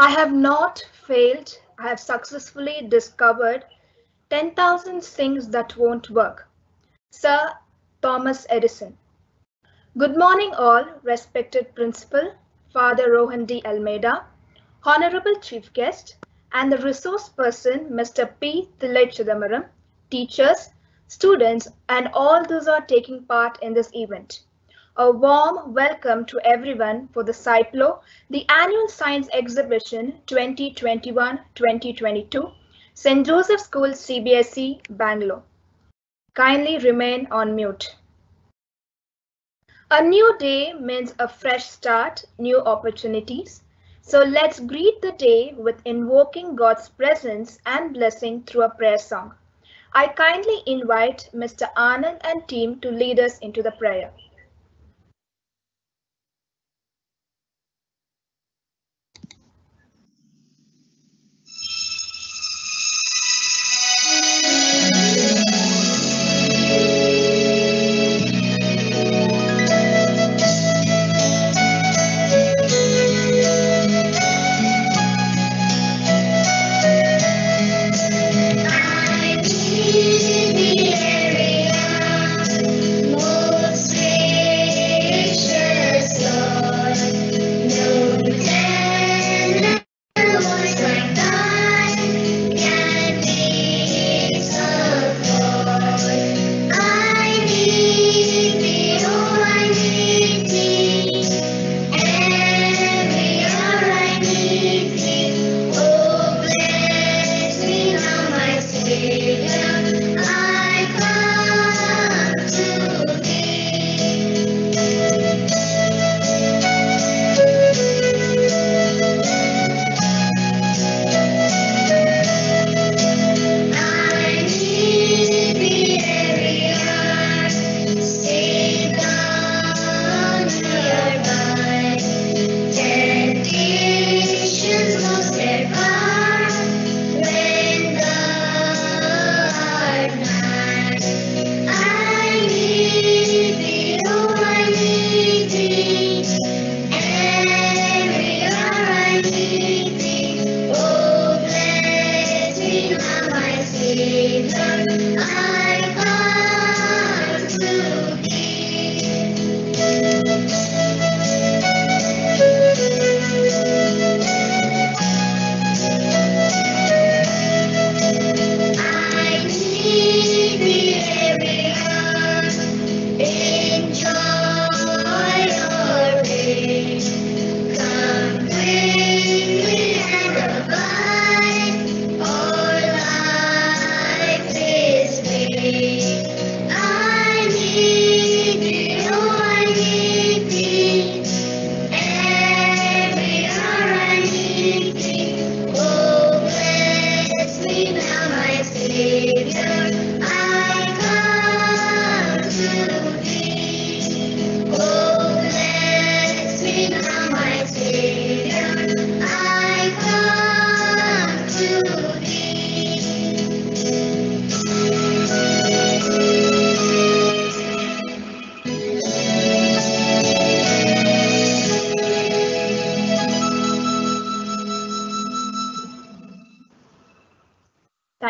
I have not failed. I have successfully discovered 10,000 things that won't work. Sir Thomas Edison. Good morning all, respected principal, Father Rohan D. Almeida, Honorable Chief Guest, and the resource person, Mr. P. Chidambaram, teachers, students, and all those are taking part in this event. A warm welcome to everyone for the Sciplore, the Annual Science Exhibition 2021-2022, St. Joseph School CBSE, Bangalore. Kindly remain on mute. A new day means a fresh start, new opportunities. So let's greet the day with invoking God's presence and blessing through a prayer song. I kindly invite Mr. Anand and team to lead us into the prayer.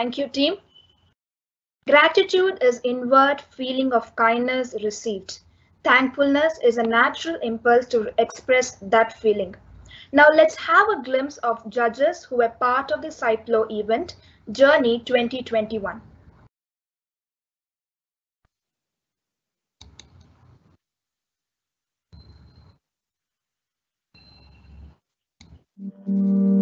Thank you, team. Gratitude is inward feeling of kindness received. Thankfulness is a natural impulse to express that feeling. Now let's have a glimpse of judges who were part of the Sciplore event Journey 2021. Mm -hmm.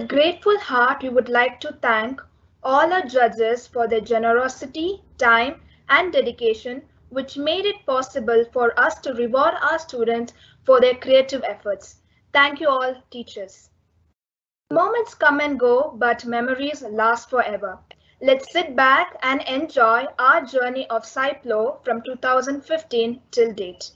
With grateful heart, we would like to thank all our judges for their generosity, time, and dedication, which made it possible for us to reward our students for their creative efforts. Thank you all, teachers. Moments come and go, but memories last forever. Let's sit back and enjoy our journey of Sciplore from 2015 till date.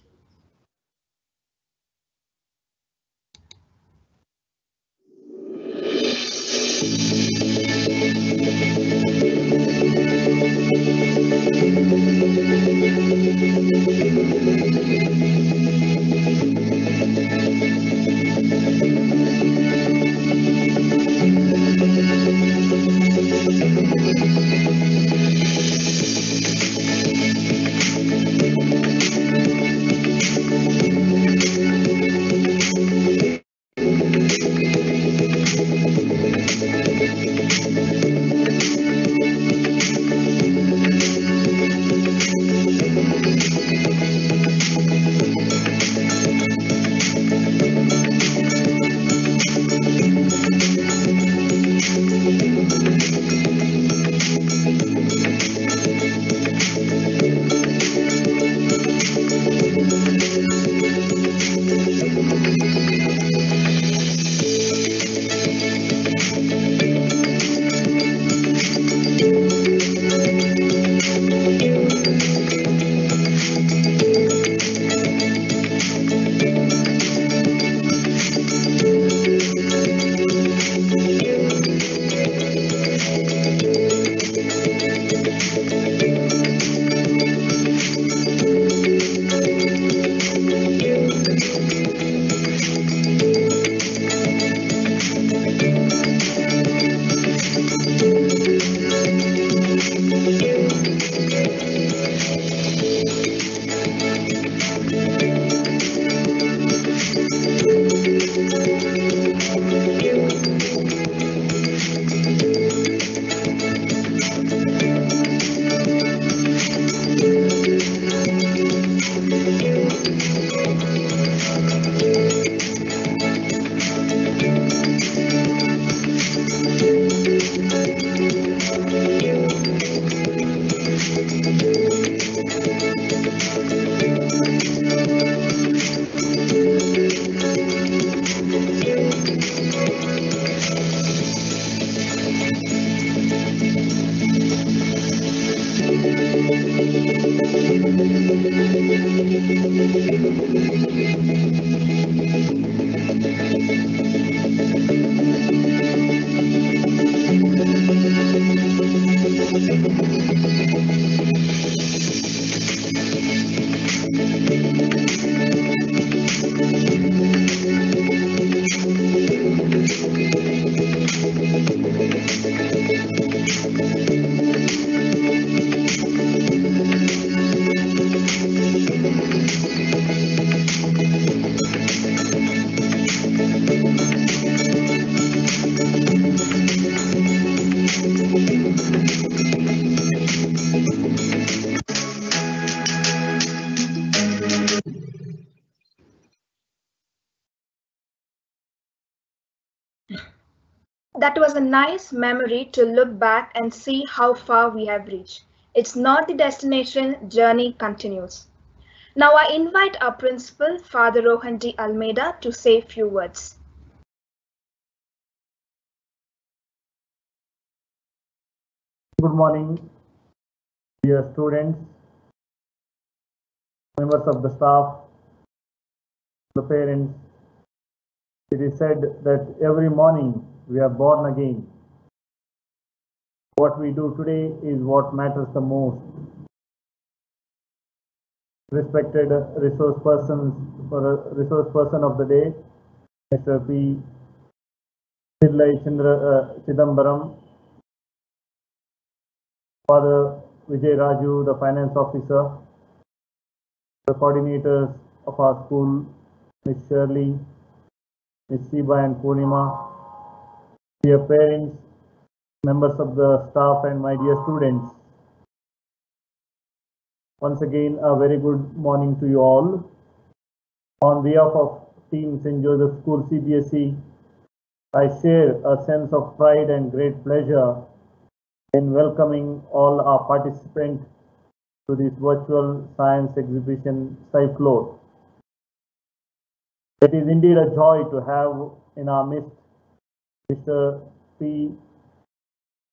That was a nice memory to look back and see how far we have reached. It's not the destination, journey continues. Now I invite our principal, Father Rohan D. Almeida, to say a few words. Good morning, dear students, members of the staff, the parents. It is said that every morning we are born again. What we do today is what matters the most. Respected resource persons for resource person of the day, Mr. P. Chillai Chandra uh, Chidambaram, Father Vijay Raju, the finance officer, the coordinators of our school, Ms. Shirley, Ms. Siba and Purnima, dear parents, members of the staff and my dear students. Once again, a very good morning to you all. On behalf of Team St. Joseph School CBSE, I share a sense of pride and great pleasure in welcoming all our participants to this virtual science exhibition Sciplore. It is indeed a joy to have in our midst Mr. P.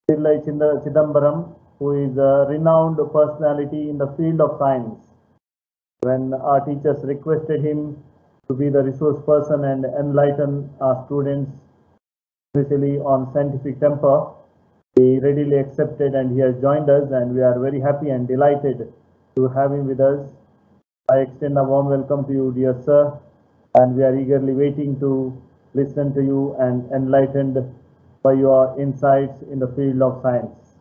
Pillai Chidambaram, who is a renowned personality in the field of science. When our teachers requested him to be the resource person and enlighten our students, especially on scientific temper, he readily accepted and he has joined us and we are very happy and delighted to have him with us. I extend a warm welcome to you, dear sir, and we are eagerly waiting to listen to you and enlightened by your insights in the field of science.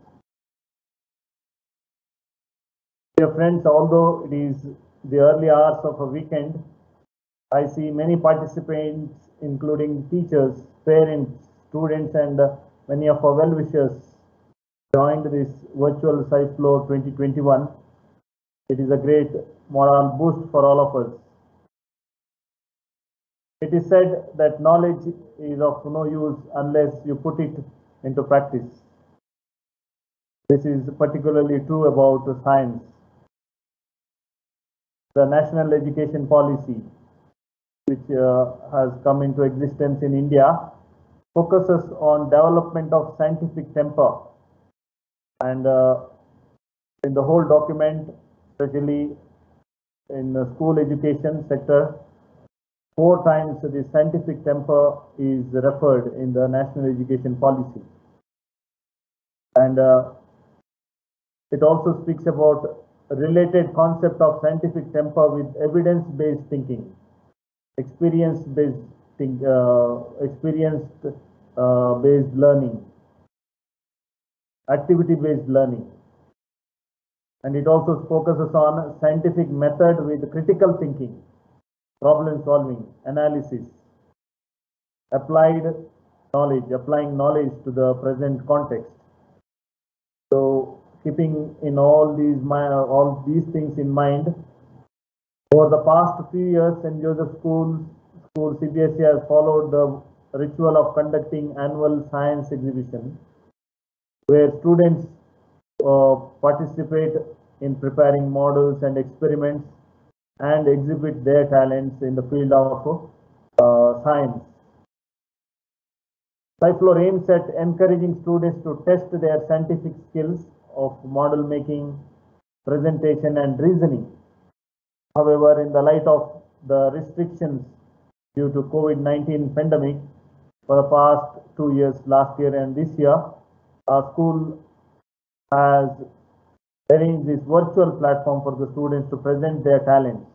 Dear friends, although it is the early hours of a weekend, I see many participants, including teachers, parents, students, and many of our well-wishers joined this virtual Sciplore 2021. It is a great moral boost for all of us. It is said that knowledge is of no use unless you put it into practice. This is particularly true about science. The National Education Policy, which uh, has come into existence in India, focuses on development of scientific temper. And uh, in the whole document, especially in the school education sector, four times the scientific temper is referred in the national education policy. And uh, it also speaks about related concept of scientific temper with evidence-based thinking, experience-based think, uh, experience-based learning, activity-based learning. And it also focuses on scientific method with critical thinking problem solving, analysis, applied knowledge, applying knowledge to the present context. So keeping in all these all these things in mind, over the past few years, St. Joseph School, School CBSE has followed the ritual of conducting annual science exhibition, where students uh, participate in preparing models and experiments and exhibit their talents in the field of uh, science. Sciplore aims at encouraging students to test their scientific skills of model making, presentation and reasoning. However, in the light of the restrictions due to COVID-19 pandemic for the past two years, last year and this year, our school has arranged this virtual platform for the students to present their talents.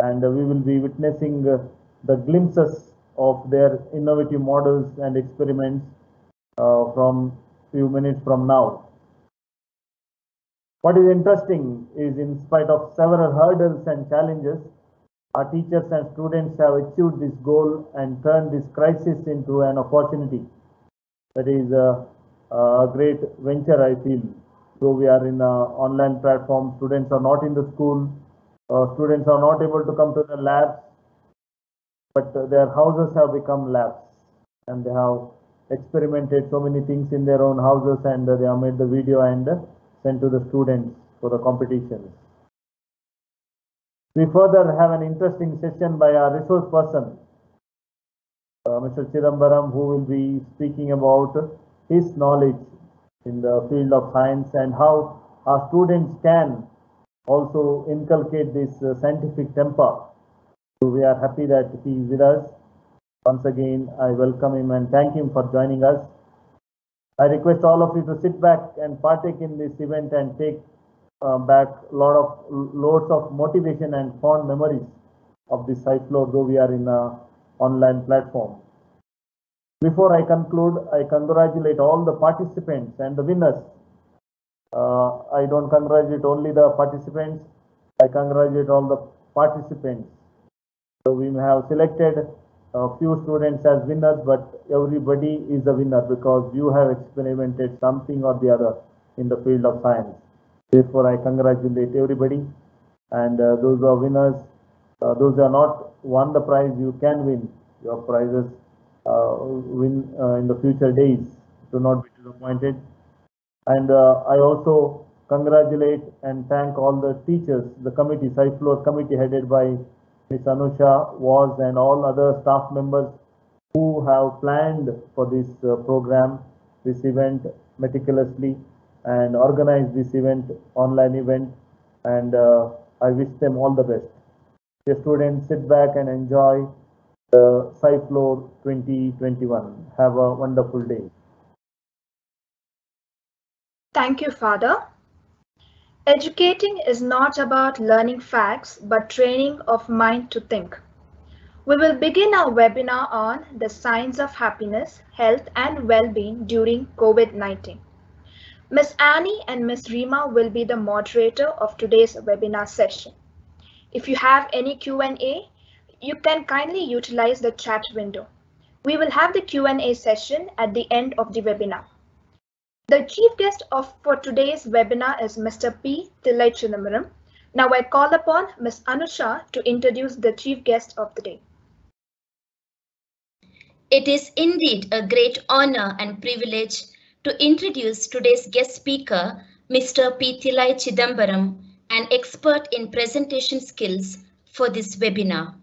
And uh, we will be witnessing uh, the glimpses of their innovative models and experiments uh, from few minutes from now. What is interesting is in spite of several hurdles and challenges, our teachers and students have achieved this goal and turned this crisis into an opportunity. That is a, a great venture, I feel. So we are in an online platform, students are not in the school, uh, students are not able to come to the labs, but their houses have become labs and they have experimented so many things in their own houses and they have made the video and sent to the students for the competitions. We further have an interesting session by our resource person, uh, Mr. Chidambaram, who will be speaking about his knowledge in the field of science and how our students can also inculcate this uh, scientific temper. So we are happy that he is with us. Once again, I welcome him and thank him for joining us. I request all of you to sit back and partake in this event and take uh, back lot of loads of motivation and fond memories of this Sciplore, though we are in a online platform. Before I conclude, I congratulate all the participants and the winners. Uh, I don't congratulate only the participants, I congratulate all the participants. So we have selected a few students as winners, but everybody is a winner because you have experimented something or the other in the field of science. Therefore, I congratulate everybody and uh, those are winners, uh, those who are not won the prize, you can win your prizes uh, win uh, in the future days Do not be disappointed. And uh, I also congratulate and thank all the teachers, the committee, site committee headed by Ms. Anusha was and all other staff members who have planned for this uh, program, this event meticulously and organized this event, online event. And uh, I wish them all the best. The students sit back and enjoy the Sciplore 2021. Have a wonderful day. Thank you, Father. Educating is not about learning facts, but training of mind to think. We will begin our webinar on the science of happiness, health and well-being during COVID-19. Ms. Annie and Ms. Rima will be the moderator of today's webinar session. If you have any Q&A, you can kindly utilize the chat window. We will have the Q&A session at the end of the webinar. The chief guest of for today's webinar is Mr. P. Tillai Chidambaram. Now I call upon Ms. Anusha to introduce the chief guest of the day. It is indeed a great honor and privilege to introduce today's guest speaker, Mr. P. Tillai Chidambaram, an expert in presentation skills for this webinar.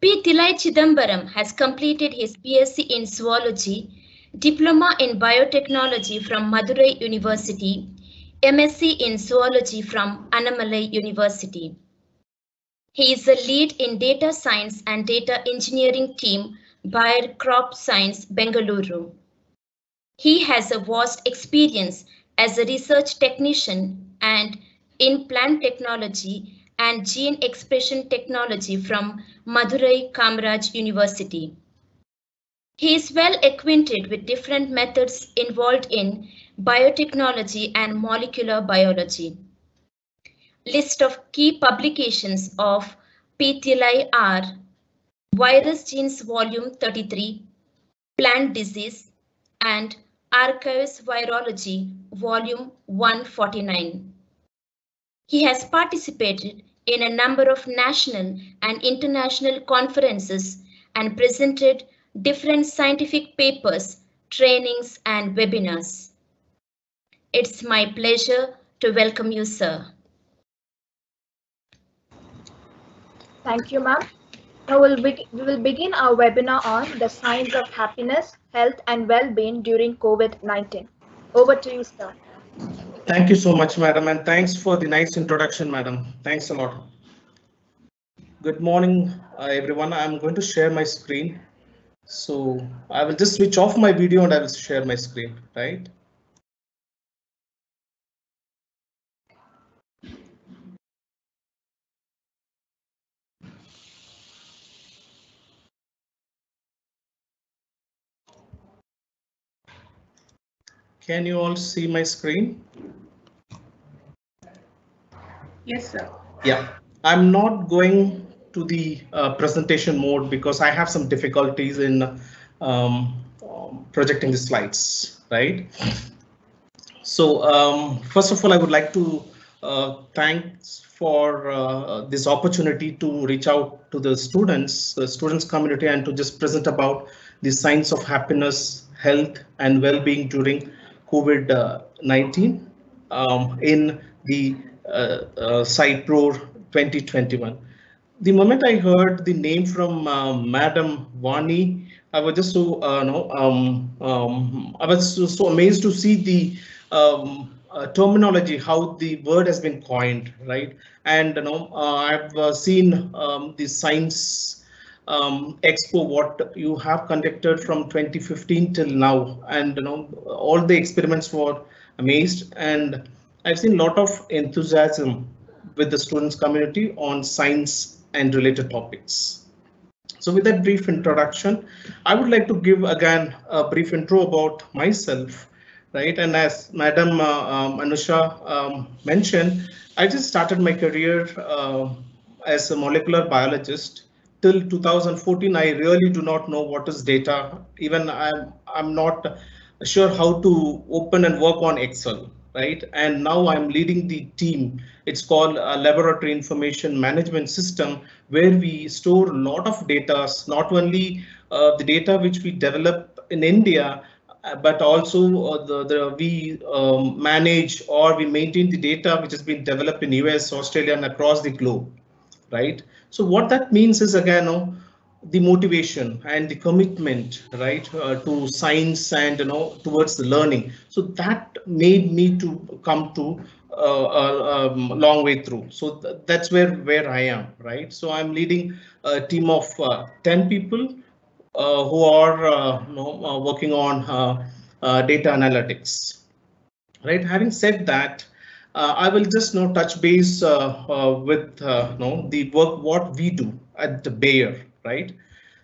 P. Tillai Chidambaram has completed his BSc in Zoology Diploma in Biotechnology from Madurai University, MSc in Zoology from Annamalai University. He is the lead in Data Science and Data Engineering team Bayer Crop Science, Bengaluru. He has a vast experience as a research technician and in plant technology and gene expression technology from Madurai Kamraj University. He is well acquainted with different methods involved in biotechnology and molecular biology. List of key publications of P. Tillai are Virus Genes Volume 33, Plant Disease, and Archives Virology Volume 149. He has participated in a number of national and international conferences and presented different scientific papers, trainings, and webinars. It's my pleasure to welcome you, sir. Thank you, ma'am. Now we'll we will begin our webinar on the science of happiness, health, and well-being during COVID-19. Over to you, sir. Thank you so much, madam, and thanks for the nice introduction, madam. Thanks a lot. Good morning, uh, everyone. I'm going to share my screen. So I will just switch off my video and I will share my screen, right? Can you all see my screen? Yes, sir. Yeah, I'm not going to the uh, presentation mode because I have some difficulties in um, projecting the slides, right? So um, first of all, I would like to uh, thanks for uh, this opportunity to reach out to the students, the students community, and to just present about the science of happiness, health, and well-being during COVID-19 um, in the uh, uh, Sciplore 2021 the moment I heard the name from uh, Madam Vani, I was just so uh, no, um, um, I was so, so, amazed to see the um, uh, terminology, how the word has been coined, right? And you know, uh, I've uh, seen um, the science um, expo what you have conducted from 2015 till now, and you know, all the experiments were amazed, and I've seen a lot of enthusiasm with the students community on science and related topics. So with that brief introduction, I would like to give again a brief intro about myself, right? And as Madam uh, um, Anusha um, mentioned, I just started my career uh, as a molecular biologist. Till 2014, I really do not know what is data. Even I'm, I'm not sure how to open and work on Excel, right? And now I'm leading the team. It's called a laboratory information management system where we store a lot of data, not only uh, the data which we develop in India, uh, but also uh, the, the we um, manage or we maintain the data which has been developed in US, Australia, and across the globe, right? So what that means is again, oh, the motivation and the commitment right uh, to science and you know towards the learning. So that made me to come to uh, a, um, long way through. So th that's where where i am right? So i'm leading a team of uh, 10 people uh, who are uh, you know, uh, working on data analytics. Right? Having said that I will just know, touch base with you know, the work what we do at the Bayer, right?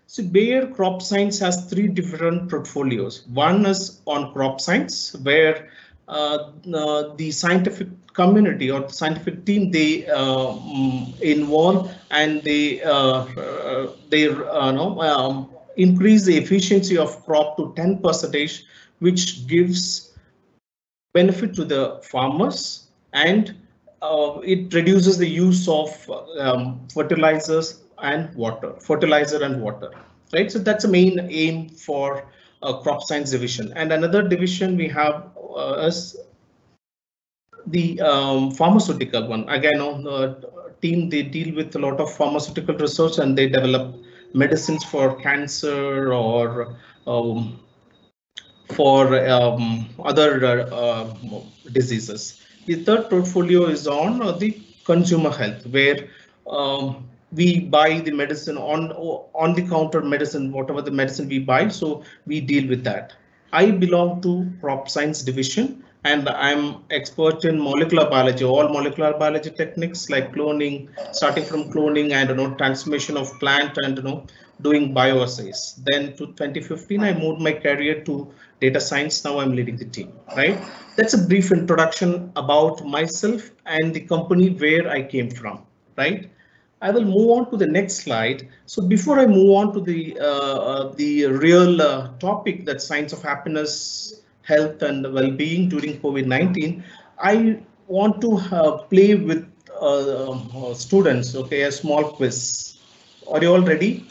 So Bayer Crop Science has three different portfolios. One is on crop science, where uh, uh, the scientific community or scientific team they uh, mm, involve and they uh, uh, they um, increase the efficiency of crop to 10 percentage, which gives benefit to the farmers and it reduces the use of um, fertilizers and water, fertilizer and water, right? So that's the main aim for a crop science division. And another division we have uh, is the um, pharmaceutical one. Again, on the team, they deal with a lot of pharmaceutical research and they develop medicines for cancer or um, for um, other uh, diseases. The third portfolio is on uh, the consumer health, where um, we buy the medicine on on the counter medicine, whatever the medicine we buy. So we deal with that. I belong to crop science division and I'm expert in molecular biology, all molecular biology techniques like cloning, starting from cloning and you know transformation of plant and you know doing bioassays. Then to 2015, I moved my career to data science. Now I'm leading the team, right? That's a brief introduction about myself and the company where I came from, right? I will move on to the next slide. So before I move on to the uh, uh, the real uh, topic that science of happiness, health and well-being during COVID-19, I want to uh, play with uh, uh, students, okay, a small quiz. Are you all ready?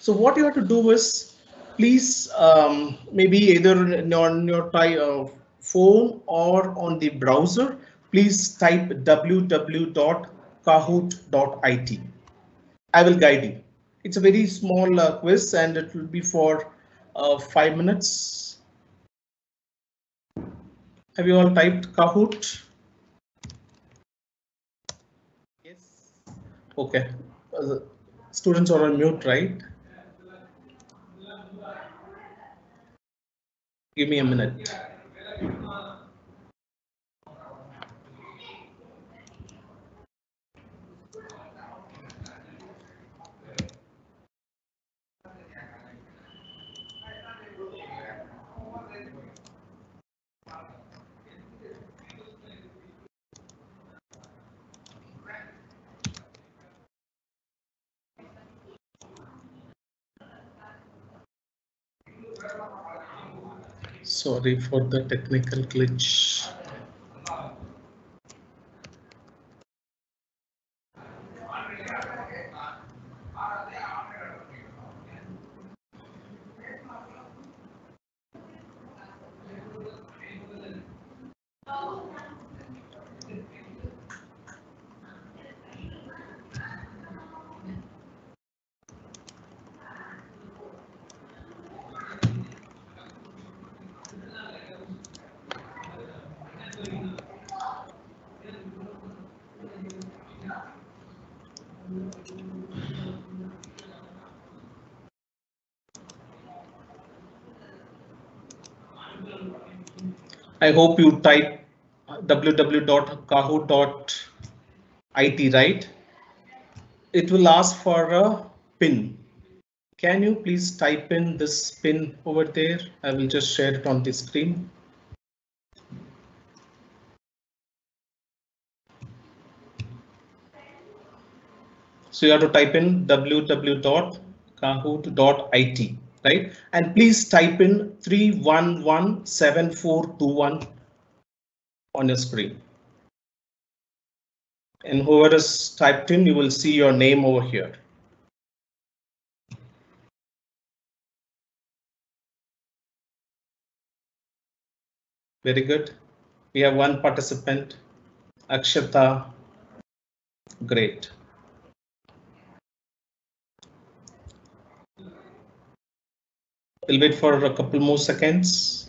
So what you have to do is, please um, maybe either on your phone or on the browser, please type www kahoot.it. I will guide you. It's a very small uh, quiz and it will be for uh, five minutes. Have you all typed Kahoot? Yes. Okay. Uh, students are on mute, right? Give me a minute. Sorry for the technical glitch. Hope you type www.kahoot.it, right? It will ask for a pin. Can you please type in this pin over there? I will just share it on the screen. So you have to type in www.kahoot.it right? And please type in 3117421 on your screen. And whoever is typed in, you will see your name over here. Very good. We have one participant, Akshita. Great. We'll wait for a couple more seconds.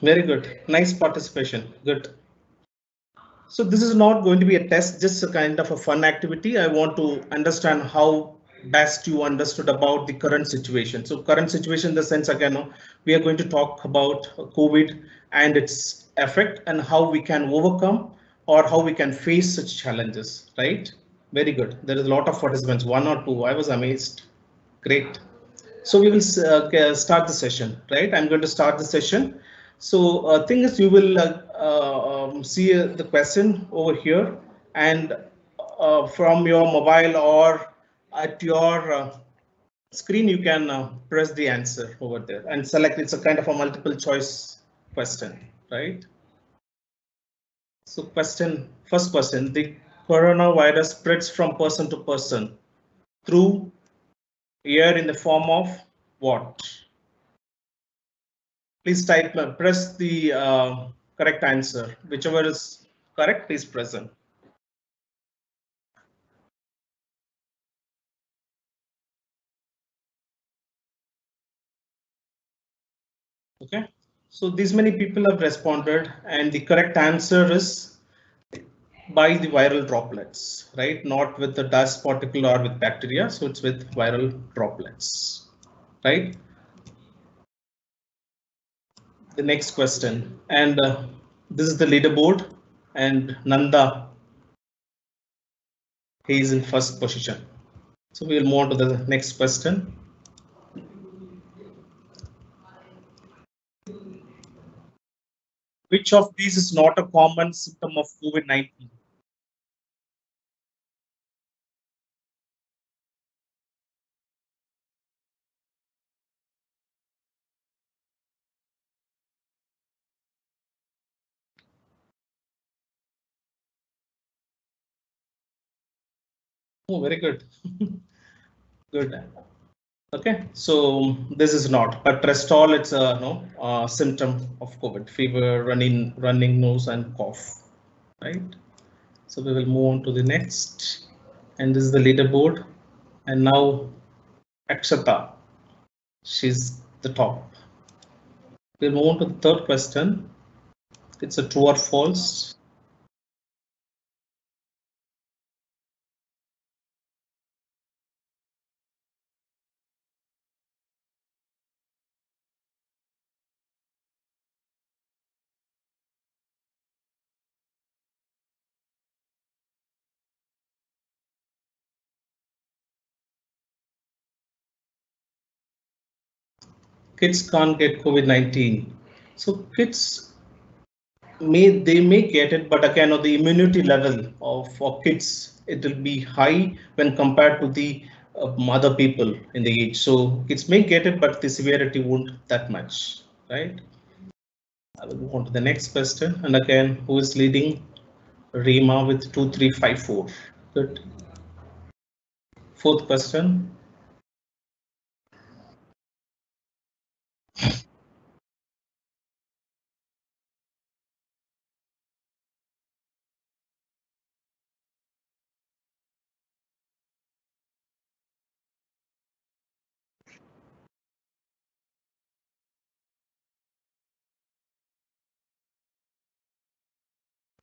Very good. Nice participation. Good. So this is not going to be a test, just a kind of a fun activity. I want to understand how best you understood about the current situation. So current situation in the sense again, we are going to talk about COVID and its effect and how we can overcome or how we can face such challenges, right? Very good. There is a lot of participants, one or two. I was amazed. Great. So we will uh, start the session, right? I'm going to start the session. So uh, thing is, you will uh, um, see uh, the question over here, and uh, from your mobile or at your screen, you can press the answer over there and select. It's a kind of a multiple choice question, right? So question, first question, the coronavirus spreads from person to person through air in the form of what? Please type, uh, press the uh, correct answer. Whichever is correct, please present. So these many people have responded and the correct answer is by the viral droplets, right? Not with the dust particle or with bacteria. So it's with viral droplets, right? the next question. And uh, this is the leaderboard and Nanda, he is in first position. So we will move on to the next question. Which of these is not a common symptom of COVID-19? Oh, very good. good. Okay, so this is not, but rest all it's a no symptom of COVID, fever, running, running nose and cough, right? So we will move on to the next, and this is the leaderboard, and now Akshata, she's the top. We'll move on to the third question. It's a true or false. Kids can't get COVID-19. So kids may they may get it, but again, the immunity level of for kids it will be high when compared to the uh, other people in the age. So kids may get it, but the severity won't that much, right? I will move on to the next question. And again, who is leading? Rima with 2354. Good. Fourth question.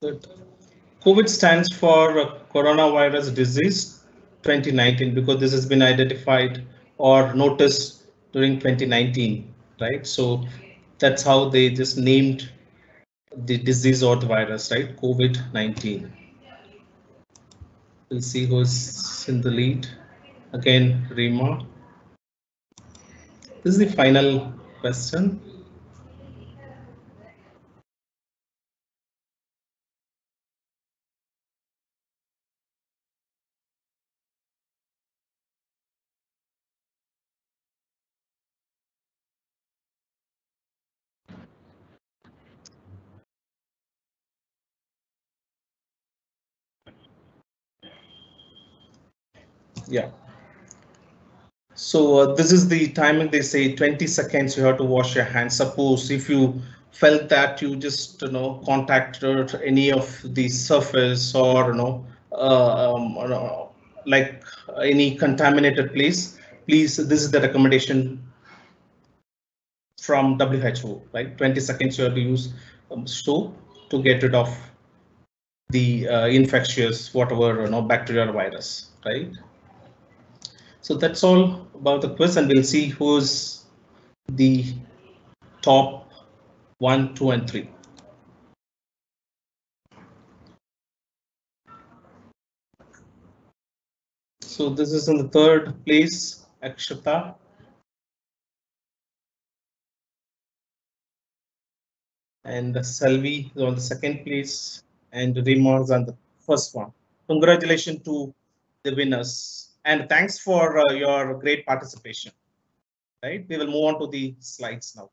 COVID stands for coronavirus disease 2019 because this has been identified or noticed during 2019, right? So that's how they just named the disease or the virus, right? COVID-19. We'll see who's in the lead. Again, Rima. This is the final question. Yeah. So uh, this is the timing they say 20 seconds you have to wash your hands. Suppose if you felt that you just you know contacted any of the surface or you know, uh, um, like any contaminated place, please this is the recommendation from WHO, right? 20 seconds you have to use um, soap to get rid of the uh, infectious whatever you know bacteria or virus, right? So that's all about the quiz and we'll see who's the top one, two, and three. So this is in the third place, Akshata. And Salvi is on the second place and Rima is on the first one. Congratulations to the winners and thanks for uh, your great participation. Right, we will move on to the slides now.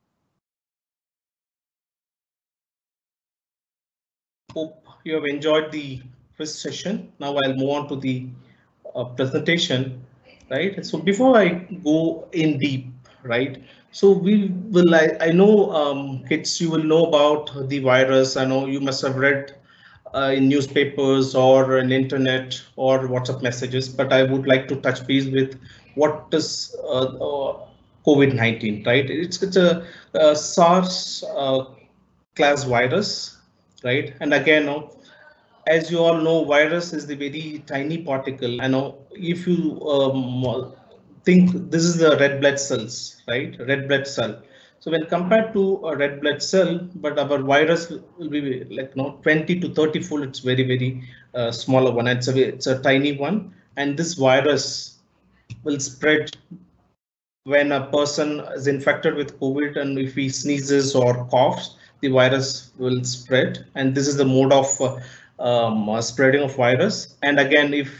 Hope you have enjoyed the first session. Now I'll move on to the uh, presentation. Right, so before I go in deep, right, so we will, I, I know um, kids, you will know about the virus. I know you must have read uh, in newspapers or in internet or WhatsApp messages, but I would like to touch base with what is uh, uh, COVID-19, right? It's, it's a, a SARS uh, class virus, right? And again, as you all know, virus is the very tiny particle. Know if you um, think this is the red blood cells, right? Red blood cell so when compared to a red blood cell, but our virus will be like you know 20 to 30 fold. It's very very uh, smaller one. It's a it's a tiny one, and this virus will spread when a person is infected with COVID, and if he sneezes or coughs, the virus will spread. And this is the mode of uh, um, uh, spreading of virus. And again, if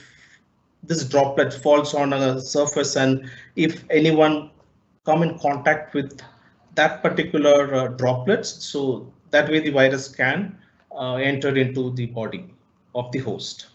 this droplet falls on a surface, and if anyone come in contact with that particular uh, droplets. So that way the virus can uh, enter into the body of the host.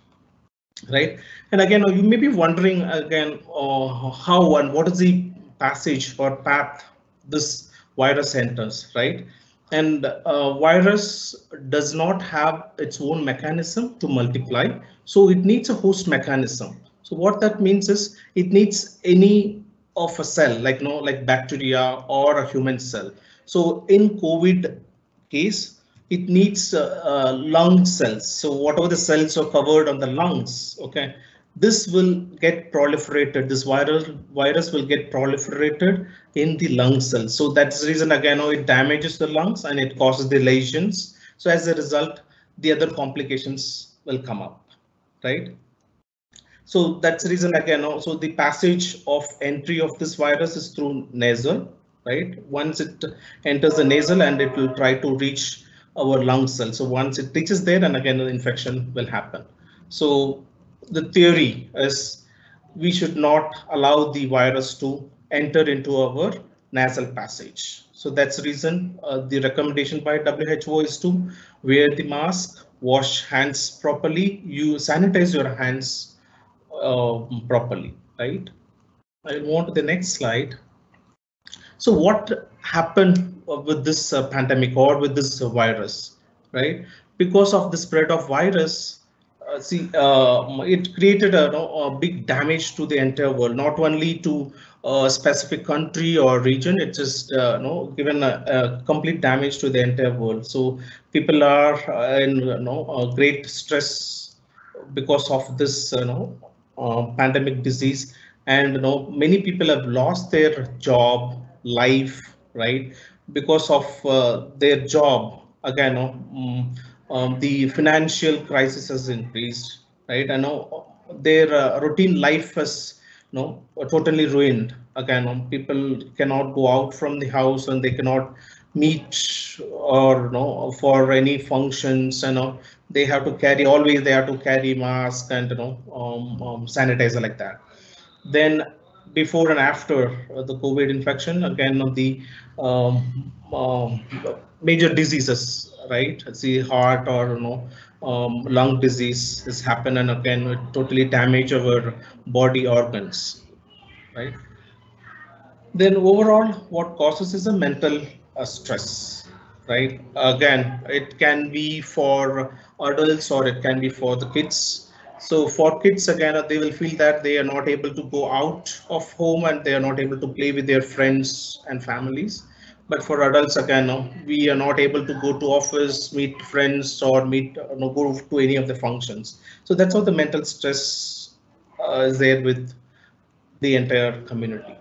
Right. And again, you may be wondering again uh, how and what is the passage or path this virus enters, right? And uh, virus does not have its own mechanism to multiply, so it needs a host mechanism. So what that means is it needs any of a cell like no like bacteria or a human cell. So in COVID case, it needs uh, uh, lung cells. So whatever the cells are covered on the lungs, okay, this will get proliferated. This viral virus will get proliferated in the lung cells. So that's the reason again, oh, it damages the lungs and it causes the lesions. So as a result, the other complications will come up, right? So that's the reason again, also the passage of entry of this virus is through nasal, right? Once it enters the nasal and it will try to reach our lung cells. So once it reaches there and again the infection will happen. So the theory is we should not allow the virus to enter into our nasal passage. So that's the reason uh, the recommendation by WHO is to wear the mask, wash hands properly, you sanitize your hands properly, right? I'll move on to the next slide. So what happened with this uh, pandemic or with this uh, virus, right? Because of the spread of virus, uh, see, uh, it created a, a, big damage to the entire world, not only to a specific country or region, it just uh, no, given a, a, complete damage to the entire world. So people are in you know, great stress because of this you know, uh, pandemic disease. And you know many people have lost their job life right because of uh, their job. Again um, um, the financial crisis has increased right? I know their uh, routine life has you know totally ruined. Again um, people cannot go out from the house and they cannot meet or you know for any functions you know they have to carry always they have to carry mask and you know um, um, sanitizer like that then before and after the covid infection again of the um, um, major diseases right see heart or you know um, lung disease has happened and again it totally damage our body organs, right? Then overall, what causes is a mental uh, stress, right? Again, it can be for adults or it can be for the kids. So for kids, again, they will feel that they are not able to go out of home and they are not able to play with their friends and families. But for adults, again, we are not able to go to office, meet friends or meet, no, go to any of the functions. So that's how the mental stress uh, is there with the entire community.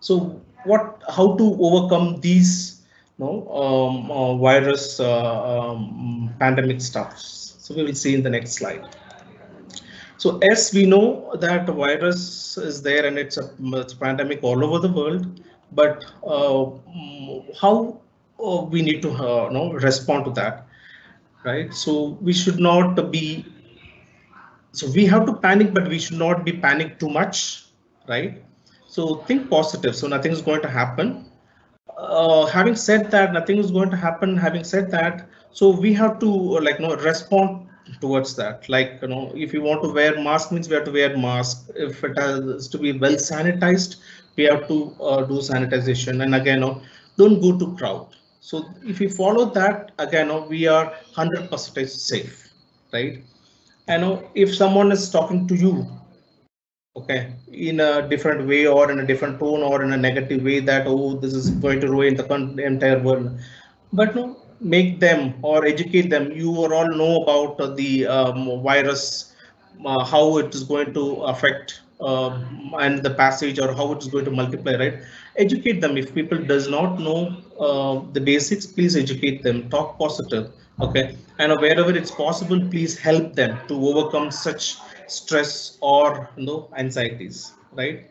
So what, how to overcome these no, um, uh, virus uh, um, pandemic stuffs. So we will see in the next slide. So as we know that virus is there and it's a, it's a pandemic all over the world, but uh, how uh, we need to uh, know, respond to that, right? So we should not be, so we have to panic, but we should not be panic too much, right? So think positive. So nothing is going to happen. Uh, having said that, nothing is going to happen. Having said that, so we have to like you know respond towards that. Like you know, if you want to wear mask, means we have to wear mask. If it has to be well sanitized, we have to uh, do sanitization. And again, you know, don't go to crowd. So if we follow that, again, you know, we are 100% safe, right? And know, if someone is talking to you okay. In a different way or in a different tone or in a negative way that oh this is going to ruin the entire world. But no make them or educate them. You all know about the um, virus uh, how it is going to affect uh, and the passage or how it is going to multiply right? Educate them. If people does not know uh, the basics please educate them. Talk positive. Okay. And wherever it's possible please help them to overcome such stress or you know anxieties right?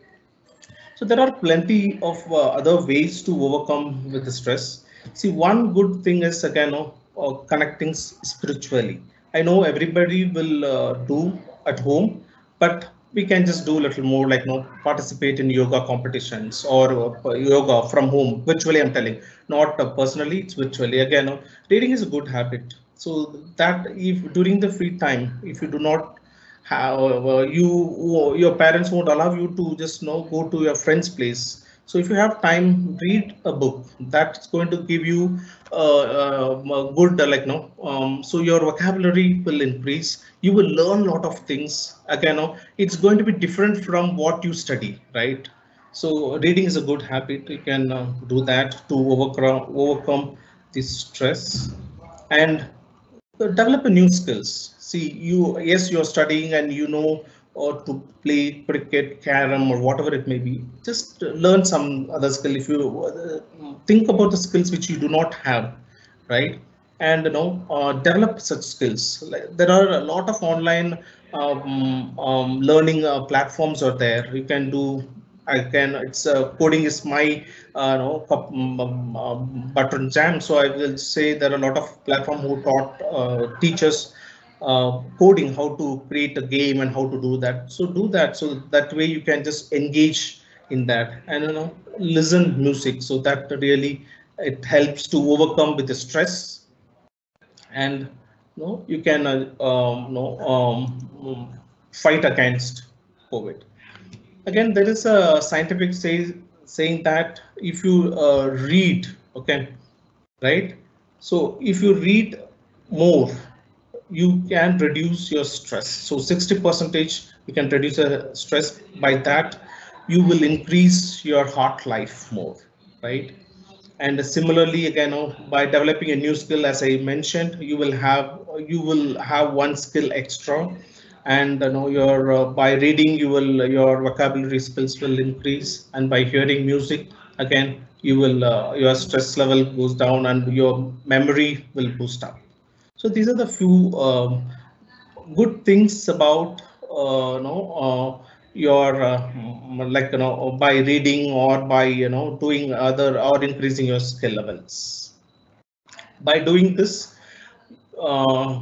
So there are plenty of uh, other ways to overcome with the stress. See one good thing is again uh, connecting spiritually. I know everybody will uh, do at home but we can just do a little more like you know participate in yoga competitions or uh, yoga from home virtually i'm telling. Not uh, personally it's virtually. Again reading is a good habit. So that if during the free time if you do not how you your parents won't allow you to just you know go to your friend's place. So if you have time read a book that's going to give you uh, uh, good uh, like no um, so your vocabulary will increase. You will learn a lot of things. Again no, it's going to be different from what you study right? So reading is a good habit. You can uh, do that to overcome overcome this stress. And develop a new skills. See you yes you're studying and you know or to play cricket carom or whatever it may be. Just learn some other skill. If you uh, think about the skills which you do not have right? And you know uh, develop such skills. There are a lot of online um, um, learning uh, platforms are there. You can do I can, it's uh, coding is my uh, know, um, button jam. So I will say there are a lot of platform who taught uh, teachers uh, coding, how to create a game and how to do that. So do that. So that way you can just engage in that and you know listen music. So that really it helps to overcome with the stress and you know you can uh, um, know, um, fight against COVID. Again, there is a scientific say, saying that if you uh, read, okay, right? So if you read more, you can reduce your stress. So 60 percentage you can reduce your stress. By that, you will increase your heart life more, right? And similarly, again, by developing a new skill, as I mentioned, you will have you will have one skill extra, and you know your uh, by reading you will your vocabulary skills will increase, and by hearing music, again you will uh, your stress level goes down and your memory will boost up. So these are the few um, good things about uh, you know uh, your uh, like you know by reading or by you know doing other or increasing your skill levels. By doing this, uh, uh,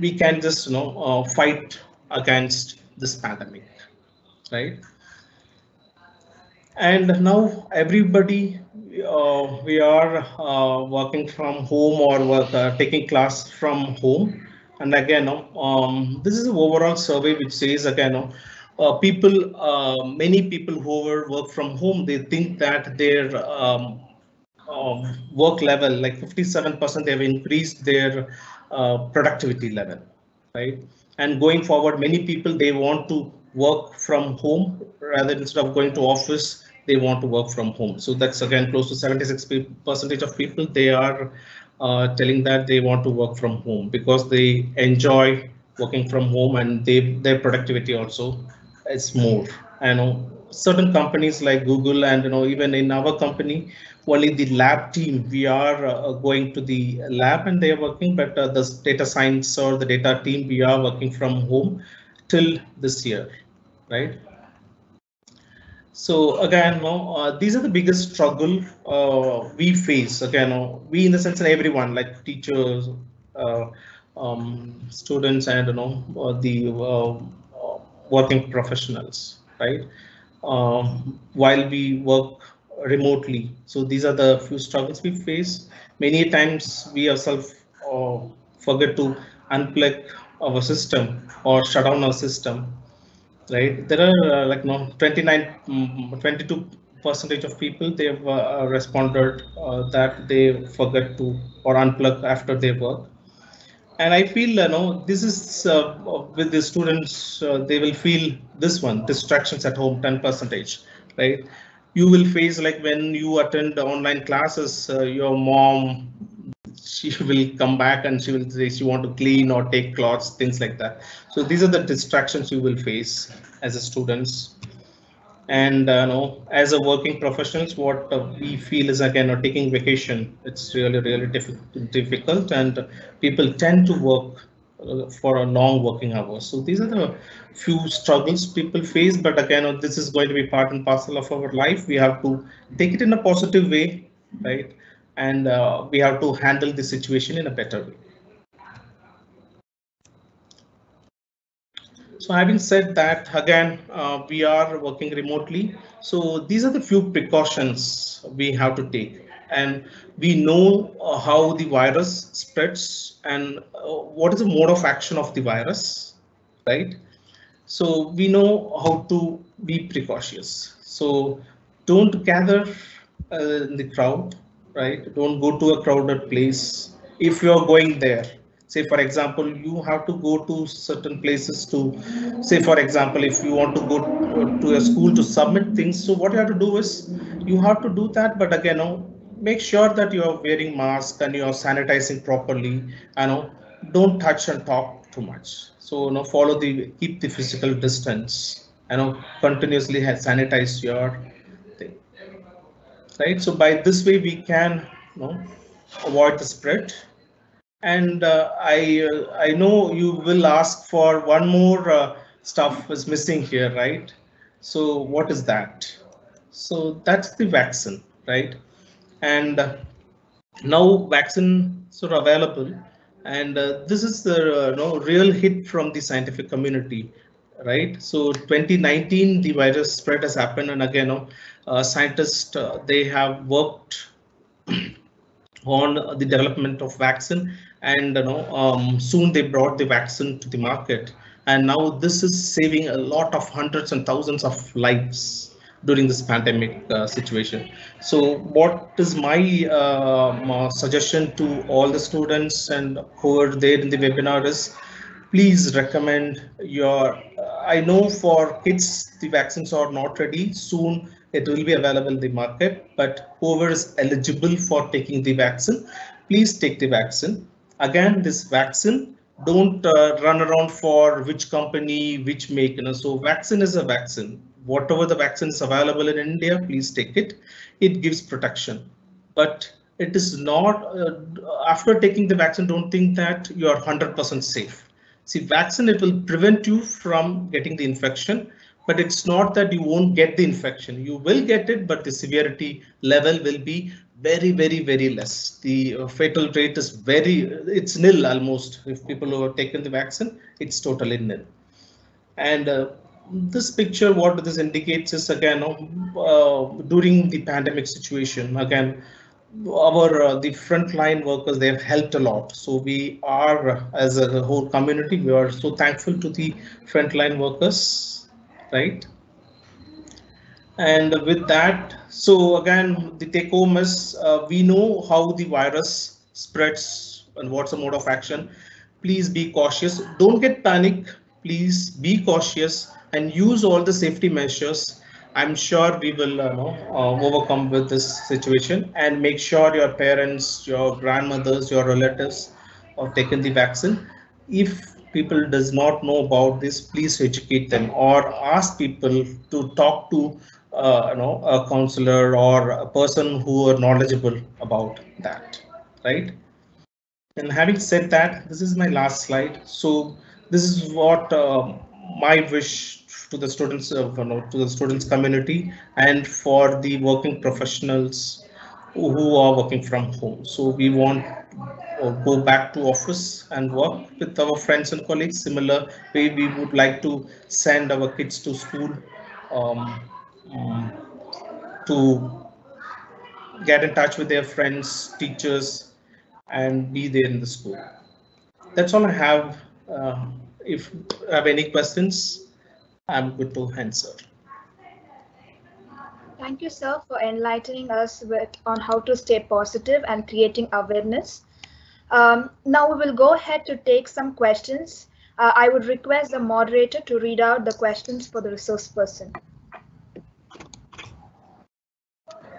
we can just you know uh, fight against this pandemic, right? And now everybody uh, we are uh, working from home or work, uh, taking class from home and again, um, this is an overall survey which says again, uh, people, uh, many people who work from home, they think that their um, um, work level, like 57%, they've increased their uh, productivity level, right? And going forward, many people, they want to work from home rather instead of going to office, they want to work from home. So that's again close to 76 percentage of people, they are uh, telling that they want to work from home because they enjoy working from home and they their productivity also is more. I know certain companies like Google and you know even in our company, only the lab team we are uh, going to the lab and they are working, but uh, the data science or the data team we are working from home till this year, right? So again, no, uh, these are the biggest struggle uh, we face. Again, no, we in the sense that everyone, like teachers, uh, um, students, and you know uh, the uh, working professionals, right? Um, while we work remotely, so these are the few struggles we face. Many times we ourselves uh, forget to unplug our system or shut down our system right? There are uh, like no 29, mm, 22 percentage of people they have uh, responded uh, that they forget to or unplug after they work. And I feel you know this is uh, with the students uh, they will feel this one distractions at home 10 percentage, right? You will face like when you attend online classes, uh, your mom she will come back and she will say she want to clean or take clothes, things like that. So these are the distractions you will face as a students. And uh, know, as a working professionals, what uh, we feel is again uh, taking vacation. It's really, really difficult, difficult, and people tend to work for a long working hours. So these are the few struggles people face. But again, this is going to be part and parcel of our life. We have to take it in a positive way, right? and uh, we have to handle the situation in a better way. So having said that, again, uh, we are working remotely. So these are the few precautions we have to take. And we know uh, how the virus spreads and uh, what is the mode of action of the virus, right? So we know how to be precautious. So don't gather uh, in the crowd right? Don't go to a crowded place. If you're going there, say for example, you have to go to certain places to, say for example, if you want to go to a school to submit things, so what you have to do is you have to do that, but again, no, make sure that you are wearing mask and you are sanitizing properly. You know, don't touch and talk too much. So you know, follow the keep the physical distance. You know, continuously sanitize your thing. right? So by this way, we can you know, avoid the spread. And uh, I uh, I know you will ask for one more uh, stuff is missing here, right? So what is that? So that's the vaccine, right? And uh, now vaccines are available. And uh, this is the uh, real hit from the scientific community right? So 2019, the virus spread has happened, and again, uh, scientists uh, they have worked on the development of vaccine, and you know, um, soon they brought the vaccine to the market, and now this is saving a lot of hundreds and thousands of lives during this pandemic uh, situation. So what is my uh, suggestion to all the students and who are there in the webinar is please recommend your I know for kids, the vaccines are not ready. Soon it will be available in the market, but whoever is eligible for taking the vaccine, please take the vaccine. Again, this vaccine, don't uh, run around for which company, which make, you know, so vaccine is a vaccine. Whatever the vaccine is available in India, please take it. It gives protection, but it is not, uh, after taking the vaccine, don't think that you are 100% safe See, vaccine, it will prevent you from getting the infection, but it's not that you won't get the infection. You will get it, but the severity level will be very, very, very less. The uh, fatal rate is very, it's nil almost. If people who have taken the vaccine, it's totally nil. And uh, this picture, what this indicates is again, uh, during the pandemic situation, again, our uh, the frontline workers they have helped a lot. So we are as a whole community we are so thankful to the frontline workers right? And with that so again the take home is uh, we know how the virus spreads and what's the mode of action. Please be cautious. Don't get panic. Please be cautious and use all the safety measures I'm sure we will uh, know, uh, overcome with this situation and make sure your parents, your grandmothers, your relatives have taken the vaccine. If people does not know about this, please educate them or ask people to talk to uh, you know a counselor or a person who are knowledgeable about that, right? And having said that, this is my last slide. So this is what uh, my wish to the students of you know, to the students community and for the working professionals who are working from home. So we want to go back to office and work with our friends and colleagues. Similar way, we would like to send our kids to school um, um, to get in touch with their friends, teachers, and be there in the school. That's all I have. Uh, if you have any questions, I'm good to answer. Thank you, sir, for enlightening us with on how to stay positive and creating awareness. Um, now we will go ahead to take some questions. Uh, I would request the moderator to read out the questions for the resource person.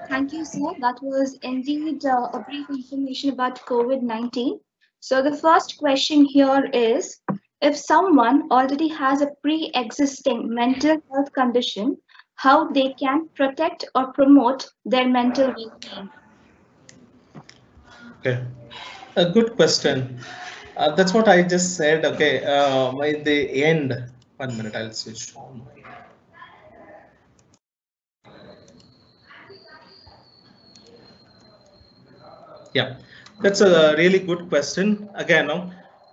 Thank you, sir. That was indeed uh, a brief information about COVID-19. So the first question here is, if someone already has a pre-existing mental health condition, how they can protect or promote their mental well-being? Okay, a good question. Uh, that's what I just said. Okay, uh, the end, one minute, I'll switch on. Yeah, that's a really good question. Again,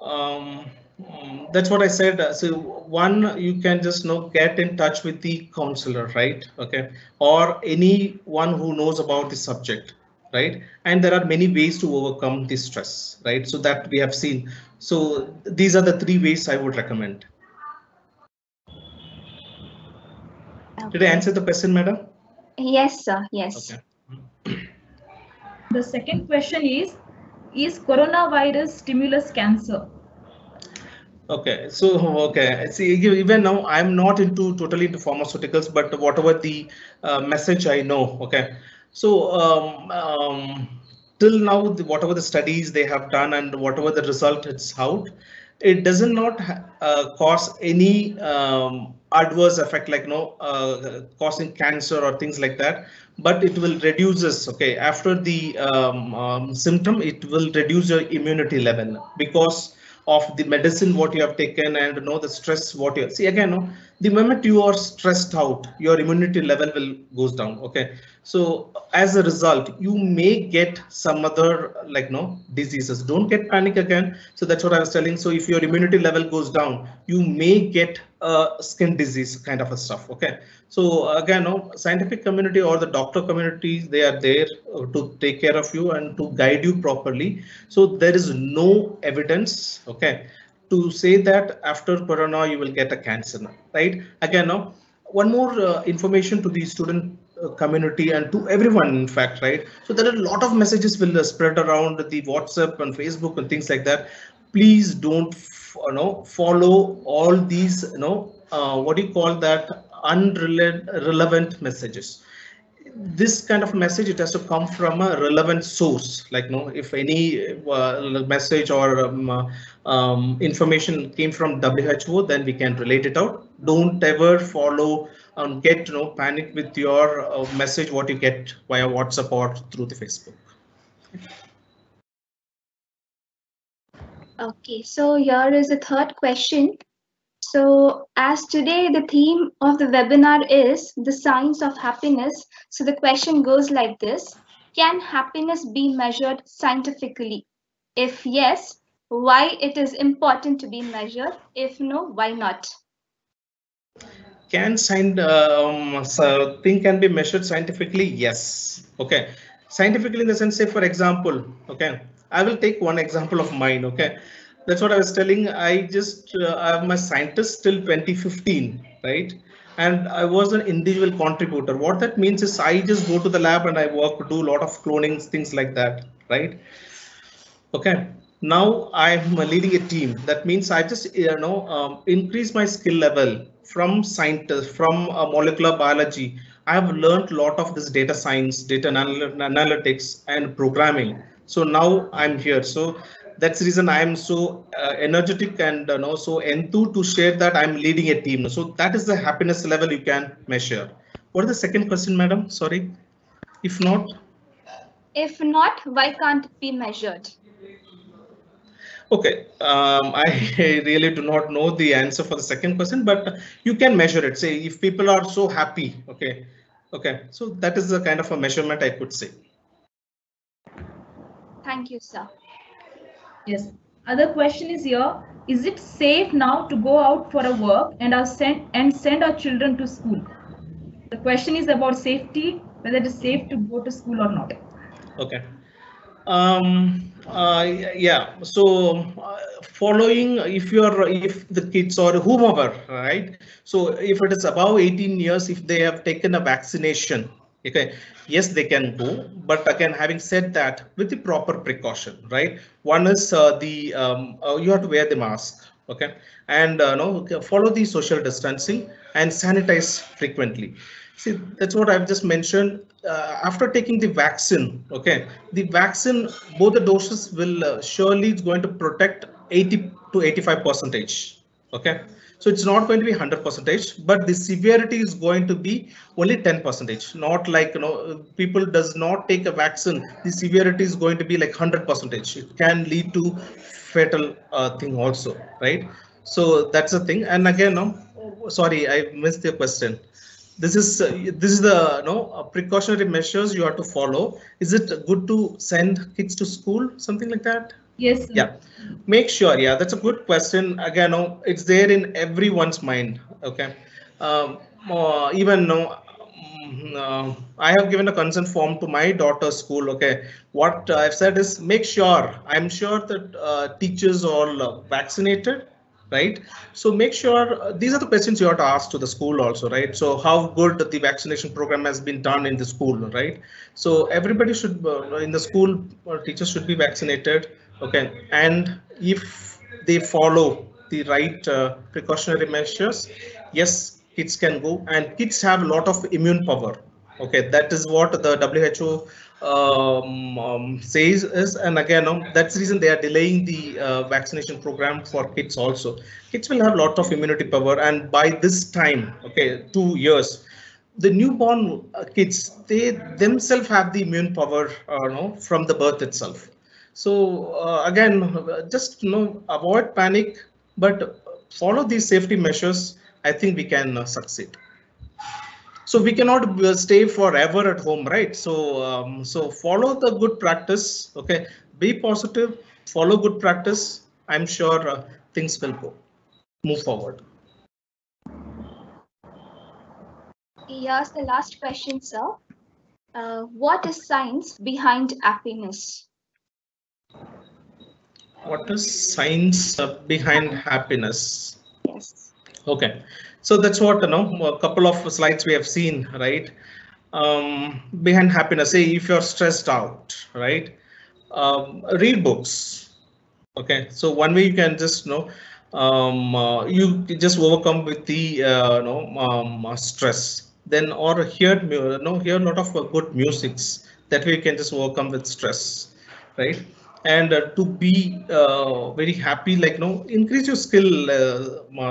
um, um, that's what I said. So one, you can just know get in touch with the counselor, right? Okay, or anyone who knows about the subject, right? And there are many ways to overcome this stress, right? So that we have seen. So these are the three ways I would recommend. Did I answer the question, madam? Yes, sir. Yes. Okay. The second question is, is coronavirus stimulus cancer? Okay, so okay, see even now I'm not into totally into pharmaceuticals, but whatever the uh, message I know, okay. So um, um, till now, the, whatever the studies they have done and whatever the result it's out, it does not uh, cause any um, adverse effect like no uh, causing cancer or things like that but it will reduces okay after the um, um, symptom it will reduce your immunity level because of the medicine what you have taken and you know the stress what you see again no, the moment you are stressed out your immunity level will goes down okay? So as a result you may get some other like no diseases. Don't get panic again. So that's what i was telling. So if your immunity level goes down you may get uh, skin disease kind of a stuff okay so again no scientific community or the doctor communities they are there uh, to take care of you and to guide you properly. So there is no evidence okay to say that after corona you will get a cancer right? Again no one more uh, information to the student uh, community and to everyone in fact right? So there are a lot of messages will uh, spread around the whatsapp and facebook and things like that. Please don't you know follow all these you know uh, what do you call that unrelevant relevant messages. This kind of message it has to come from a relevant source. Like no if any uh, message or um, um, information came from who then we can relate it out. Don't ever follow and get you know panic with your uh, message what you get via whatsapp or through the facebook. Okay, so here is a third question. So as today the theme of the webinar is the science of happiness. So the question goes like this. Can happiness be measured scientifically? If yes, why it is important to be measured? If no, why not? Can sign um, so thing can be measured scientifically? Yes. Okay. scientifically in the sense say for example okay i will take one example of mine okay that's what i was telling. I just uh, i'm a scientist till 2015 right? And i was an individual contributor. What that means is i just go to the lab and i work do a lot of cloning things like that right? Okay. Now i'm leading a team. That means i just you know um, increase my skill level from scientist from uh, molecular biology. I have learned a lot of this data science, data anal analytics and programming. So now I'm here. So that's the reason I'm so uh, energetic and uh, know, so enthused to share that I'm leading a team. So that is the happiness level you can measure. What is the second question, madam? Sorry. If not? If not, why can't it be measured? Okay, um, I really do not know the answer for the second question, but you can measure it. Say if people are so happy, okay, okay. So that is the kind of a measurement I could say. Thank you, sir. Yes. Other question is here. Is it safe now to go out for a work and our send and send our children to school? The question is about safety, whether it is safe to go to school or not. Okay um uh, yeah so uh, following if you're if the kids or whomever right so if it is above 18 years if they have taken a vaccination okay yes they can go but again having said that with the proper precaution right one is uh, the um, uh, you have to wear the mask okay and uh, no follow the social distancing and sanitize frequently See, that's what I've just mentioned. Uh, after taking the vaccine, okay, the vaccine, both the doses will uh, surely it's going to protect 80 to 85 percentage. Okay, so it's not going to be 100 percentage, but the severity is going to be only 10 percentage. Not like you know, people does not take a vaccine, the severity is going to be like 100 percentage. It can lead to fatal uh, thing also, right? So that's the thing. And again, no, sorry, I missed your question this is uh, this is the no uh, precautionary measures you have to follow is it good to send kids to school something like that yes sir. yeah make sure yeah that's a good question again no it's there in everyone's mind okay um, uh, even no uh, I have given a consent form to my daughter's school. Okay, what I've said is make sure I'm sure that uh, teachers are vaccinated right? So make sure uh, these are the questions you have to ask to the school also, right? So how good the vaccination program has been done in the school, right? So everybody should uh, in the school uh, teachers should be vaccinated, okay? And if they follow the right uh, precautionary measures, yes, kids can go and kids have a lot of immune power. Okay, that is what the WHO um, um, says is, and again, um, that's the reason they are delaying the uh, vaccination program for kids also. Kids will have a lot of immunity power, and by this time, okay, two years, the newborn uh, kids, they themselves have the immune power, uh, know, from the birth itself. So uh, again, just you know, avoid panic, but follow these safety measures. I think we can uh, succeed so we cannot stay forever at home right so um, so follow the good practice okay be positive follow good practice i'm sure uh, things will go move forward Here's the last question, sir. Uh, what is science behind happiness? What is science behind happiness? Yes. Okay, so that's what you know. A couple of slides we have seen, right? Um, behind happiness, say if you're stressed out, right? Um, read books. Okay, so one way you can just you know um, uh, you just overcome with the uh, you know um, uh, stress. Then or hear you know hear a lot of good musics. That way you can just overcome with stress, right? And uh, to be uh, very happy, like you know, increase your skill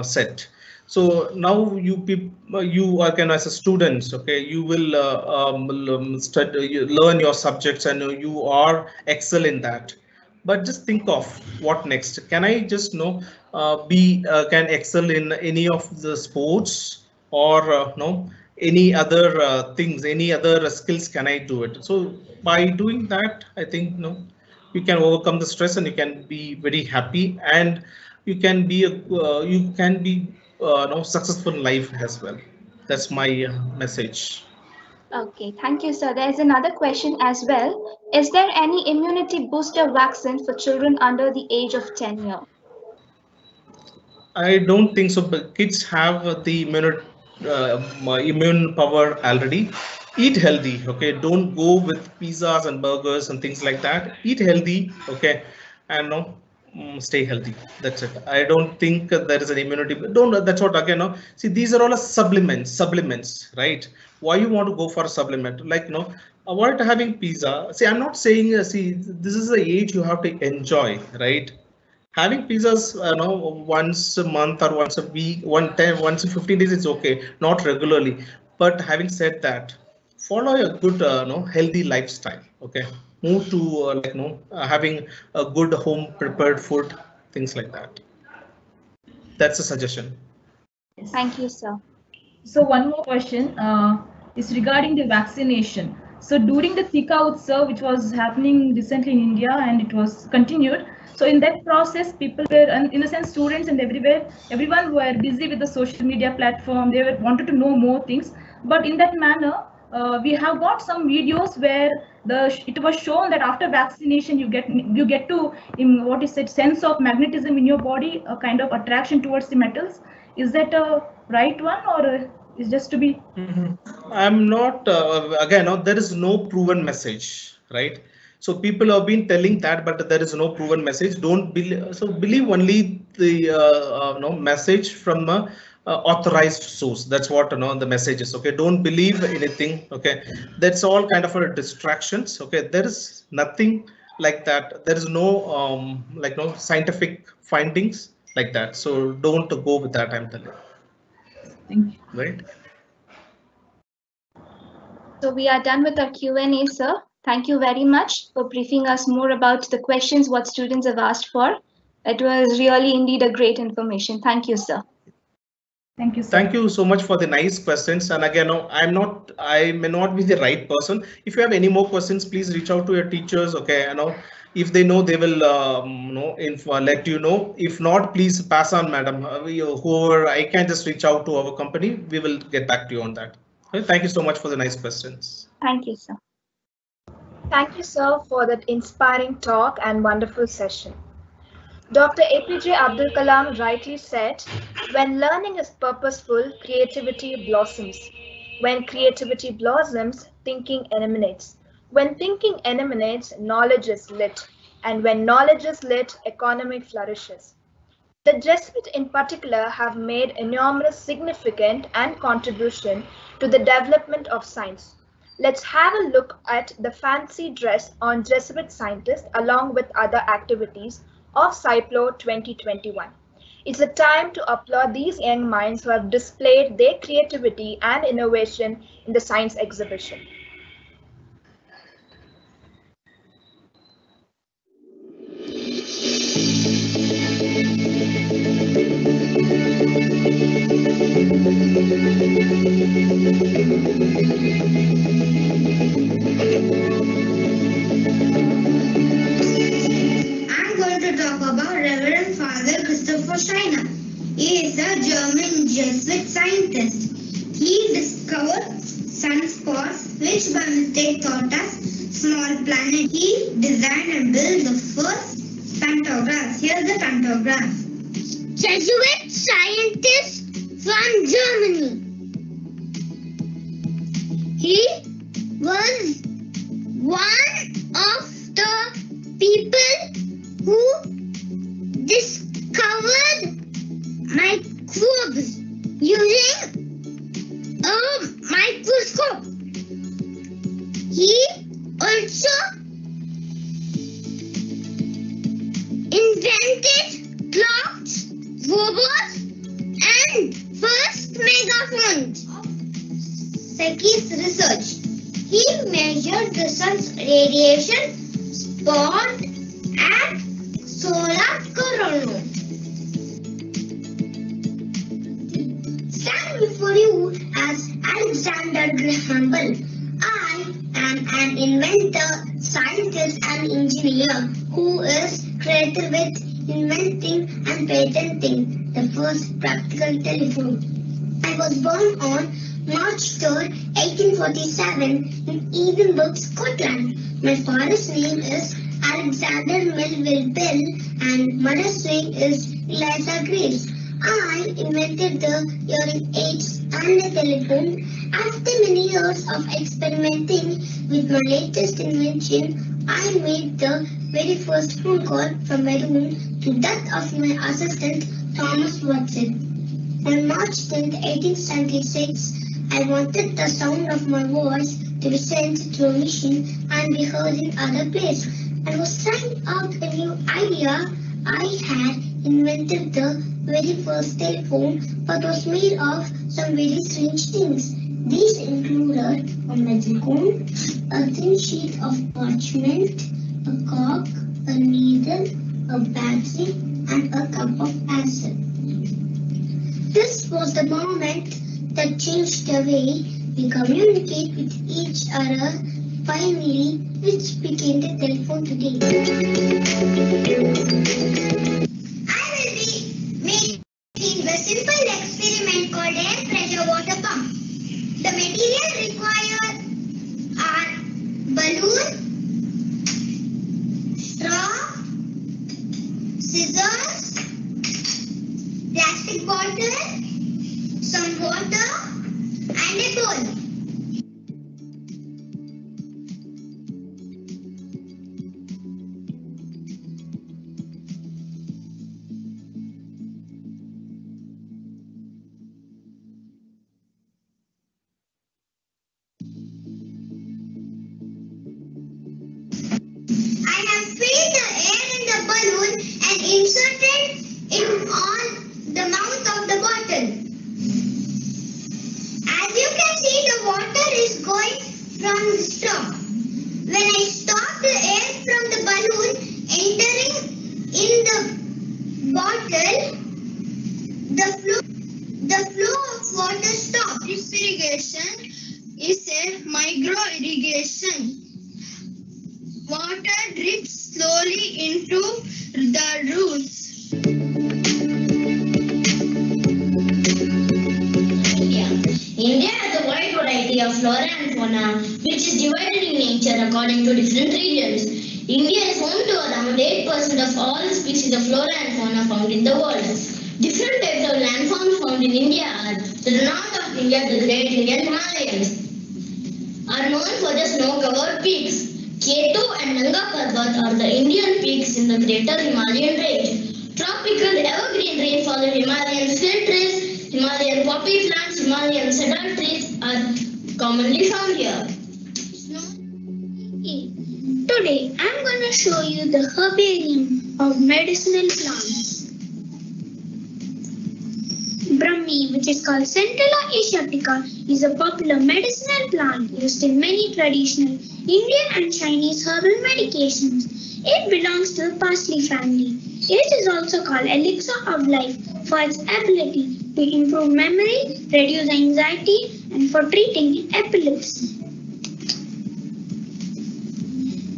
set. So now you people you again as a student okay? You will uh, um, um study learn your subjects and you are excel in that. But just think of what next. Can i just know uh, be uh, can excel in any of the sports or uh, no any other uh, things any other skills can i do it? So by doing that i think no you can overcome the stress and you can be very happy and you can be a, uh, you can be uh, no successful life as well. That's my uh, message. Okay, thank you, sir. There's another question as well. Is there any immunity booster vaccine for children under the age of 10 year? I don't think so. But kids have the immune uh, immune power already. Eat healthy, okay. Don't go with pizzas and burgers and things like that. Eat healthy, okay, and no, mm, stay healthy. That's it. I don't think there is an immunity. Don't. That's what again. No. See, these are all supplements. Supplements, right? Why you want to go for a supplement? Like you know, avoid having pizza. See, I'm not saying. Uh, see, this is the age you have to enjoy, right? having pizzas you know once a month or once a week one time once in 15 days is okay not regularly but having said that follow a good uh, know, healthy lifestyle okay move to uh, like you know uh, having a good home prepared food things like that that's a suggestion Thank you, sir. So one more question uh, is regarding the vaccination. So during the Tika Utsav, which was happening recently in India and it was continued. So in that process, people were, and in a sense, students and everywhere, everyone were busy with the social media platform. They were, wanted to know more things. But in that manner, uh, we have got some videos where the it was shown that after vaccination you get you get to in what is it sense of magnetism in your body a kind of attraction towards the metals. Is that a right one or is just to be? I'm not uh, again no, there is no proven message right? So people have been telling that but there is no proven message. Don't believe so believe only the uh, uh, no message from a uh, authorized source that's what you know the message is okay don't believe anything okay that's all kind of a distractions okay there is nothing like that there is no um like no scientific findings like that so don't go with that i'm telling Thank you. right So we are done with our Q&A, sir. Thank you very much for briefing us more about the questions what students have asked for. It was really indeed a great information. Thank you, sir. Thank you. Sir. Thank you so much for the nice questions. And again, no, I'm not, I may not be the right person. If you have any more questions, please reach out to your teachers. Okay, you know, if they know, they will, um, know, info, let you know. If not, please pass on, madam. Uh, we, whoever I can just reach out to our company. We will get back to you on that. Okay, Thank you so much for the nice questions. Thank you, sir. Thank you, sir, for that inspiring talk and wonderful session. Dr. APJ Abdul Kalam rightly said, when learning is purposeful, creativity blossoms. When creativity blossoms, thinking emanates. When thinking emanates, knowledge is lit. And when knowledge is lit, economy flourishes. The Jesuits in particular have made enormous significant and contribution to the development of science. Let's have a look at the fancy dress on Jesuit scientists along with other activities of Sciplore 2021. It's a time to applaud these young minds who have displayed their creativity and innovation in the science exhibition. Christopher Scheiner. He is a German Jesuit scientist. He discovered sunspots, which by mistake thought us small planet. He designed and built the first pantograph. Here's the pantograph. Jesuit scientist from Germany. He was one of the people who discovered microbes using a microscope. He also invented clocks, robots, and first megaphones. Secchi's research. He measured the sun's radiation, spot, and solar corona. Before you as Alexander Graham Bell. I am an inventor, scientist, and engineer who is credited with inventing and patenting the first practical telephone. I was born on March 3rd, 1847 in Edinburgh, Scotland. My father's name is Alexander Melville Bell and mother's name is Eliza Graves. I invented the hearing aids and the telephone. After many years of experimenting with my latest invention, I made the very first phone call from my room to that of my assistant Thomas Watson. On March 10, 1876, I wanted the sound of my voice to be sent through a machine and be heard in other place. I was trying out a new idea. I had invented the very first telephone but was made of some very strange things. These included a metal cone, a thin sheet of parchment, a cork, a needle, a battery, and a cup of acid. This was the moment that changed the way we communicate with each other, finally, which became the telephone today. I will be making a simple experiment called air pressure water pump. The material required are balloon, straw, scissors, plastic bottle, some water, and a bowl. Water from the straw. When I stop the air from the balloon entering 8% of all species of flora and fauna found in the world. Different types of landforms found in India are the north of India, the Great Indian Himalayas are known for the snow-covered peaks. K2 and Nanga Parbat are the Indian peaks in the Greater Himalayan range. Tropical evergreen rainfall in Himalayan fir trees, Himalayan poppy plants, Himalayan cedar trees are commonly found here. Today I'm going to show you the herbarium of medicinal plants. Brahmi, which is called Centella asiatica, is a popular medicinal plant used in many traditional Indian and Chinese herbal medications. It belongs to the parsley family. It is also called elixir of life for its ability to improve memory, reduce anxiety, and for treating epilepsy.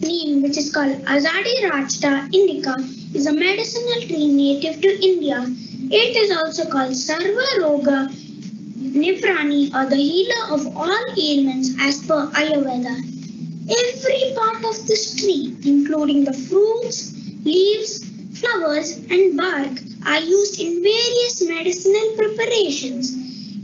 Neem, which is called Azadirachta indica, is a medicinal tree native to India. It is also called Sarva Roga Nivrani or the healer of all ailments as per Ayurveda. Every part of this tree, including the fruits, leaves, flowers, and bark, are used in various medicinal preparations.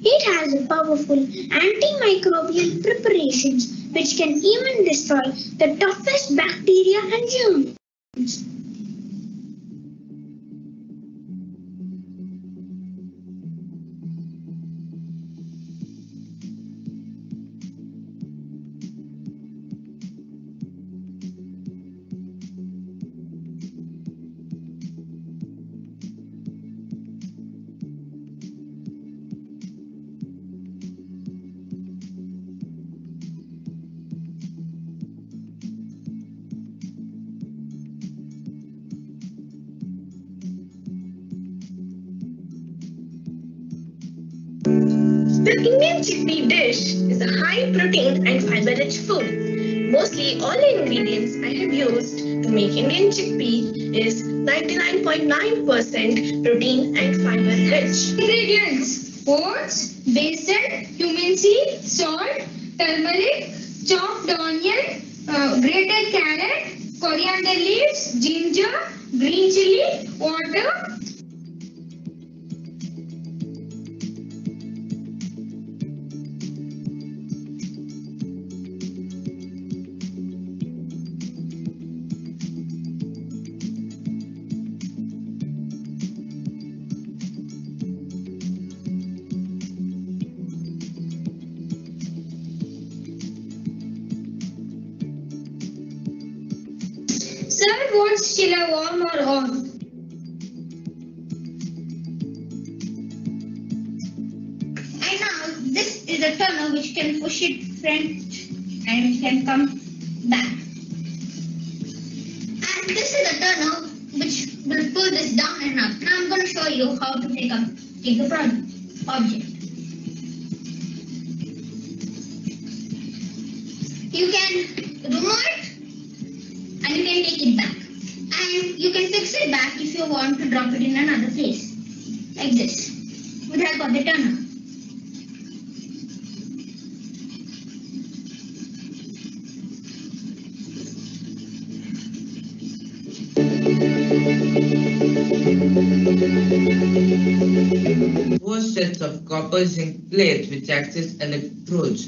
It has a powerful antimicrobial preparations which can even destroy the toughest bacteria and germs. Indian chickpea dish is a high protein and fiber rich food. Mostly all the ingredients I have used to make Indian chickpea is 99.9% protein and fiber rich. Ingredients oats, basil, cumin seed, salt, turmeric, chopped onion, uh, grated carrot, coriander leaves, ginger, as electrodes.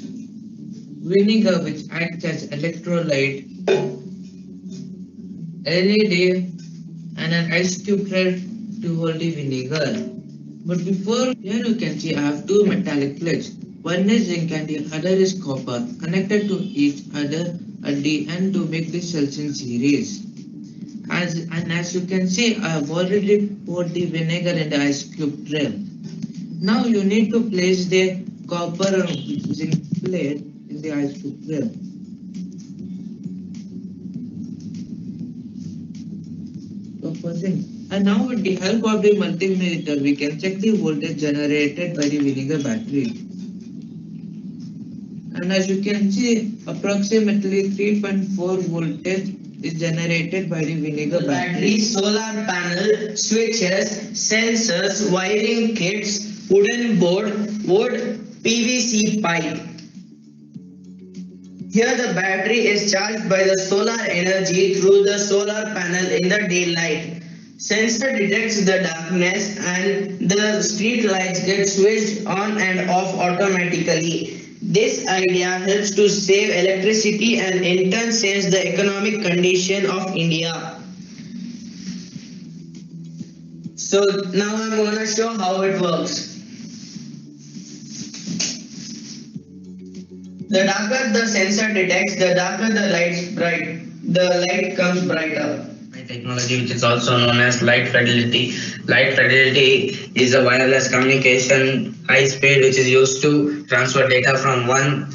Vinegar which acts as electrolyte. LED and an ice cube thread to hold the vinegar. But before here you can see I have two metallic plates. One is zinc and the other is copper connected to each other at the end to make the cells in series. As and as you can see I have already poured the vinegar in the ice cube tray. Now you need to place the copper zinc plate in the ice cube tray. Copper zinc. And now with the help of the multimeter, we can check the voltage generated by the vinegar battery. And as you can see, approximately 3.4 voltage is generated by the vinegar battery. battery, solar panel, switches, sensors, wiring kits, wooden board, wood, PVC pipe. Here the battery is charged by the solar energy through the solar panel in the daylight. Sensor detects the darkness and the street lights get switched on and off automatically. This idea helps to save electricity and in turn saves the economic condition of India. So now I'm going to show how it works. The darker the sensor detects, the darker the light's bright. The light comes brighter. technology which is also known as light fidelity. Light fidelity is a wireless communication high speed which is used to transfer data from one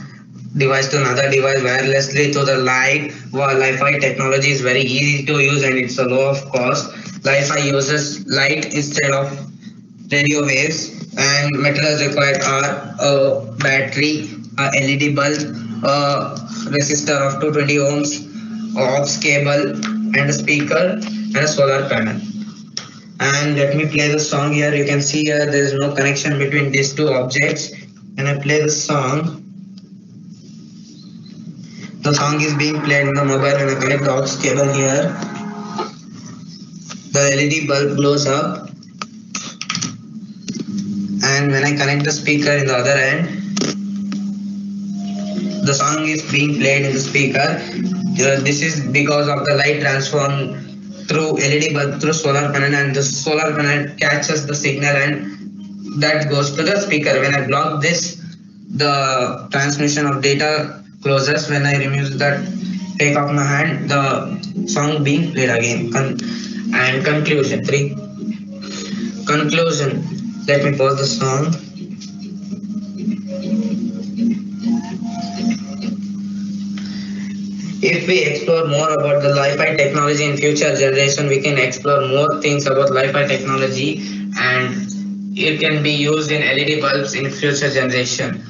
device to another device wirelessly to the light. While Li-Fi technology is very easy to use and it's a low of cost. Li-Fi uses light instead of radio waves and materials required are a battery, a LED bulb, a resistor of 220 ohms, aux cable and a speaker and a solar panel. And let me play the song here. You can see here there is no connection between these two objects. And I play the song. The song is being played in the mobile and I connect the aux cable here. The LED bulb glows up. And when I connect the speaker in the other end, the song is being played in the speaker. Uh, this is because of the light transform through LED bulb through solar panel and the solar panel catches the signal and that goes to the speaker. When I block this, the transmission of data closes. When I remove that, take off my hand, the song being played again. Con and conclusion three. Conclusion. Let me pause the song. If we explore more about the Li-Fi technology in future generation, we can explore more things about Li-Fi technology and it can be used in LED bulbs in future generation.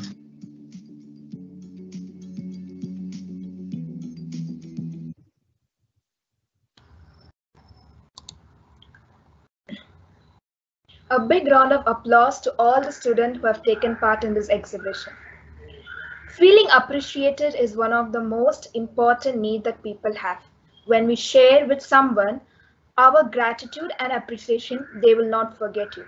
A big round of applause to all the students who have taken part in this exhibition. Feeling appreciated is one of the most important needs that people have. When we share with someone our gratitude and appreciation, they will not forget you.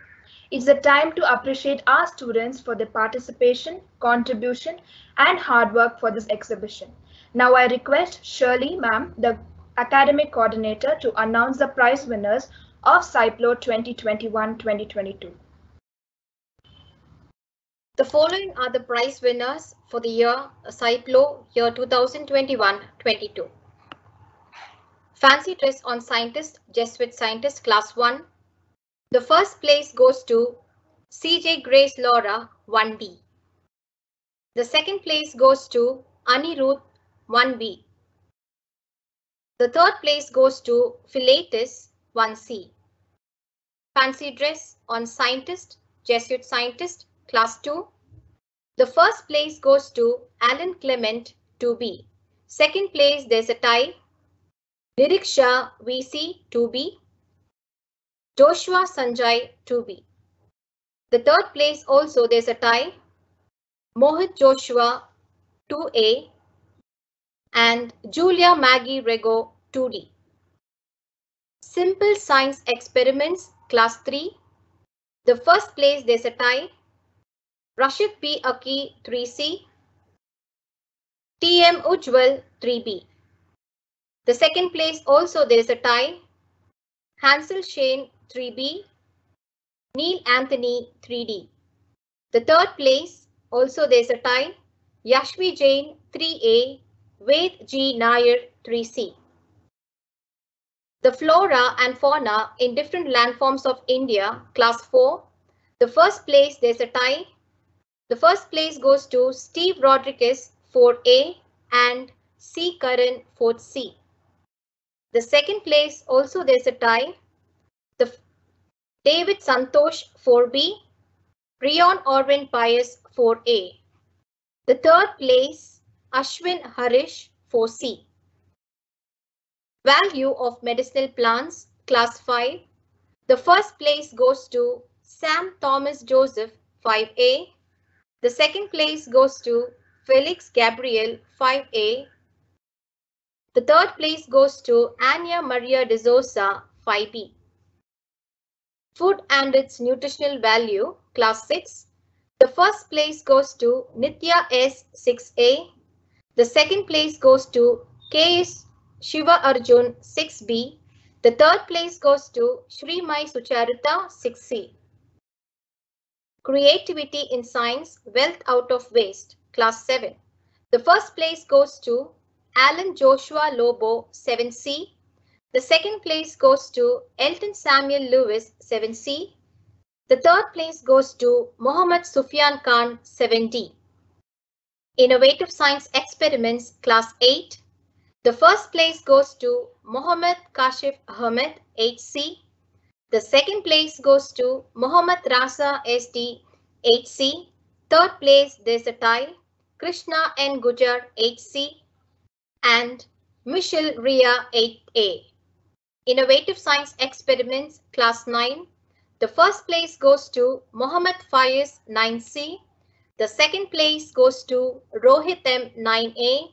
It's the time to appreciate our students for their participation, contribution, and hard work for this exhibition. Now I request Shirley, ma'am, the academic coordinator, to announce the prize winners of Sciplore 2021-2022. The following are the prize winners for the year Sciplore year 2021-22. Fancy dress on scientist, Jesuit scientist class 1. The first place goes to CJ Grace Laura 1B. The second place goes to Anirudh 1B. The third place goes to Philatus 1C. Fancy dress on scientist, Jesuit scientist class 2. The first place goes to Alan Clement 2B. Second place there's a tie Niriksha VC 2B, Joshua Sanjay 2B. The third place also there's a tie, Mohit Joshua 2A and Julia Maggie Rego 2D. Simple Science Experiments Class 3. The first place there's a tie, Rashid P. Aki 3C, TM Ujwal 3B. The second place also there is a tie. Hansel Shane 3B, Neil Anthony 3D. The third place also there is a tie. Yashvi Jain 3A, Ved G Nair 3C. The flora and fauna in different landforms of India, class 4. The first place there's a tie. The first place goes to Steve Rodriguez 4A and C Karan 4C. The second place also there's a tie. The David Santosh 4B, Rion Orwin Pius 4A. The third place Ashwin Harish 4C. Value of medicinal plants class 5. The first place goes to Sam Thomas Joseph 5A. The second place goes to Felix Gabriel 5A the third place goes to Anya Maria de Souza 5B. Food and its nutritional value, class 6. The first place goes to Nitya S 6A. The second place goes to KS Shiva Arjun 6B. The third place goes to Shri Mai Sucharita 6C. Creativity in Science, Wealth Out of Waste, Class 7. The first place goes to Alan Joshua Lobo 7C. The second place goes to Elton Samuel Lewis 7C. The third place goes to Mohammad Sufyan Khan 7D. Innovative Science Experiments Class 8. The first place goes to Mohammad Kashif Ahmed HC. The second place goes to Mohammad Rasa SD HC. Third place there's a tie Krishna N. Gujar HC and Michelle Ria 8A. Innovative Science Experiments Class 9. The first place goes to Mohammed Faiz 9C. The second place goes to Rohit M 9A.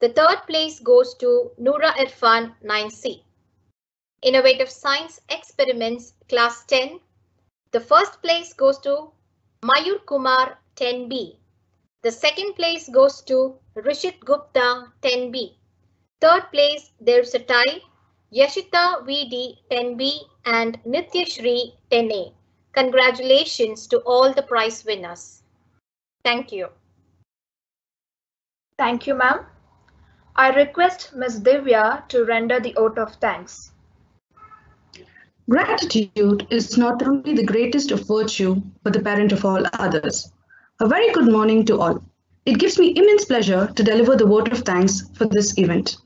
The third place goes to Noora Irfan 9C. Innovative Science Experiments Class 10. The first place goes to Mayur Kumar 10B. The second place goes to Rishit Gupta 10B. Third place there's a tie Yashita VD 10B and Nityashri 10A. Congratulations to all the prize winners. Thank you. Thank you, ma'am. I request Ms. Divya to render the oath of thanks. Gratitude is not only the greatest of virtue, but the parent of all others. A very good morning to all. It gives me immense pleasure to deliver the vote of thanks for this event.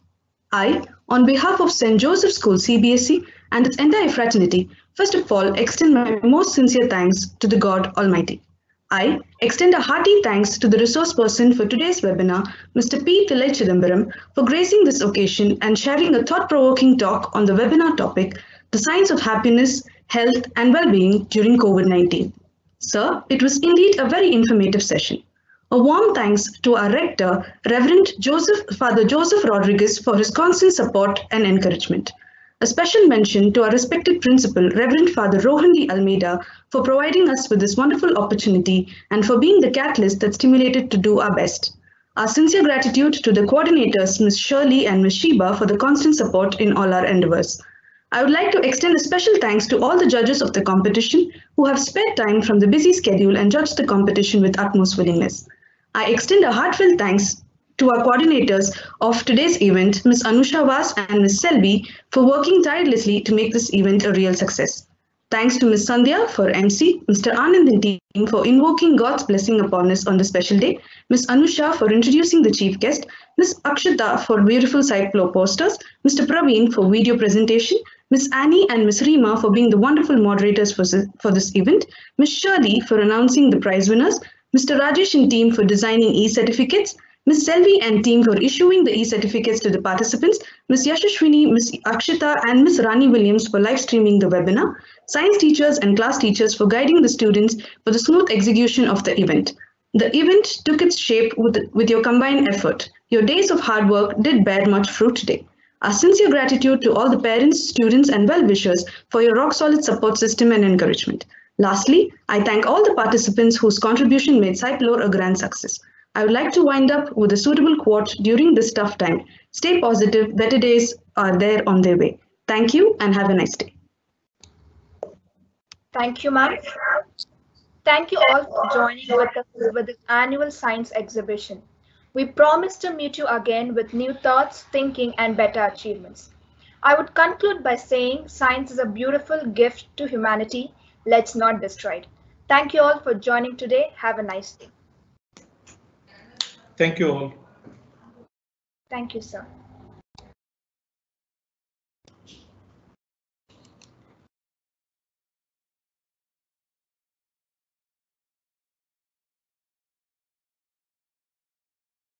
I, on behalf of St. Joseph School CBSE and its entire fraternity, first of all extend my most sincere thanks to the God Almighty. I extend a hearty thanks to the resource person for today's webinar, Mr. P. Tillai Chidambaram, for gracing this occasion and sharing a thought-provoking talk on the webinar topic, The Science of Happiness, health, and well-being during COVID-19. Sir, it was indeed a very informative session. A warm thanks to our rector, Reverend Joseph, Father Joseph Rodriguez for his constant support and encouragement. A special mention to our respected principal, Reverend Father Rohandi Almeida, for providing us with this wonderful opportunity and for being the catalyst that stimulated to do our best. Our sincere gratitude to the coordinators, Ms. Shirley and Ms. Sheba, for the constant support in all our endeavors. I would like to extend a special thanks to all the judges of the competition who have spared time from the busy schedule and judged the competition with utmost willingness. I extend a heartfelt thanks to our coordinators of today's event, Ms. Anusha Vas and Ms. Selvi, for working tirelessly to make this event a real success. Thanks to Ms. Sandhya for MC, Mr. Anand and team for invoking God's blessing upon us on this special day, Ms. Anusha for introducing the chief guest, Ms. Akshita for beautiful side flow posters, Mr. Praveen for video presentation, Ms. Annie and Ms. Rima for being the wonderful moderators for, for this event, Ms. Shirley for announcing the prize winners, Mr. Rajesh and team for designing e-certificates, Ms. Selvi and team for issuing the e-certificates to the participants, Ms. Yashashwini, Ms. Akshita and Ms. Rani Williams for live streaming the webinar, science teachers and class teachers for guiding the students for the smooth execution of the event. The event took its shape with, with your combined effort. Your days of hard work did bear much fruit today. Our sincere gratitude to all the parents, students and well-wishers for your rock-solid support system and encouragement. Lastly, I thank all the participants whose contribution made Sciplore a grand success. I would like to wind up with a suitable quote during this tough time. Stay positive, better days are there on their way. Thank you and have a nice day. Thank you, ma'am. Thank you all for joining with us with this annual science exhibition. We promise to meet you again with new thoughts, thinking, and better achievements. I would conclude by saying science is a beautiful gift to humanity. Let's not destroy it. Thank you all for joining today. Have a nice day. Thank you all. Thank you, sir.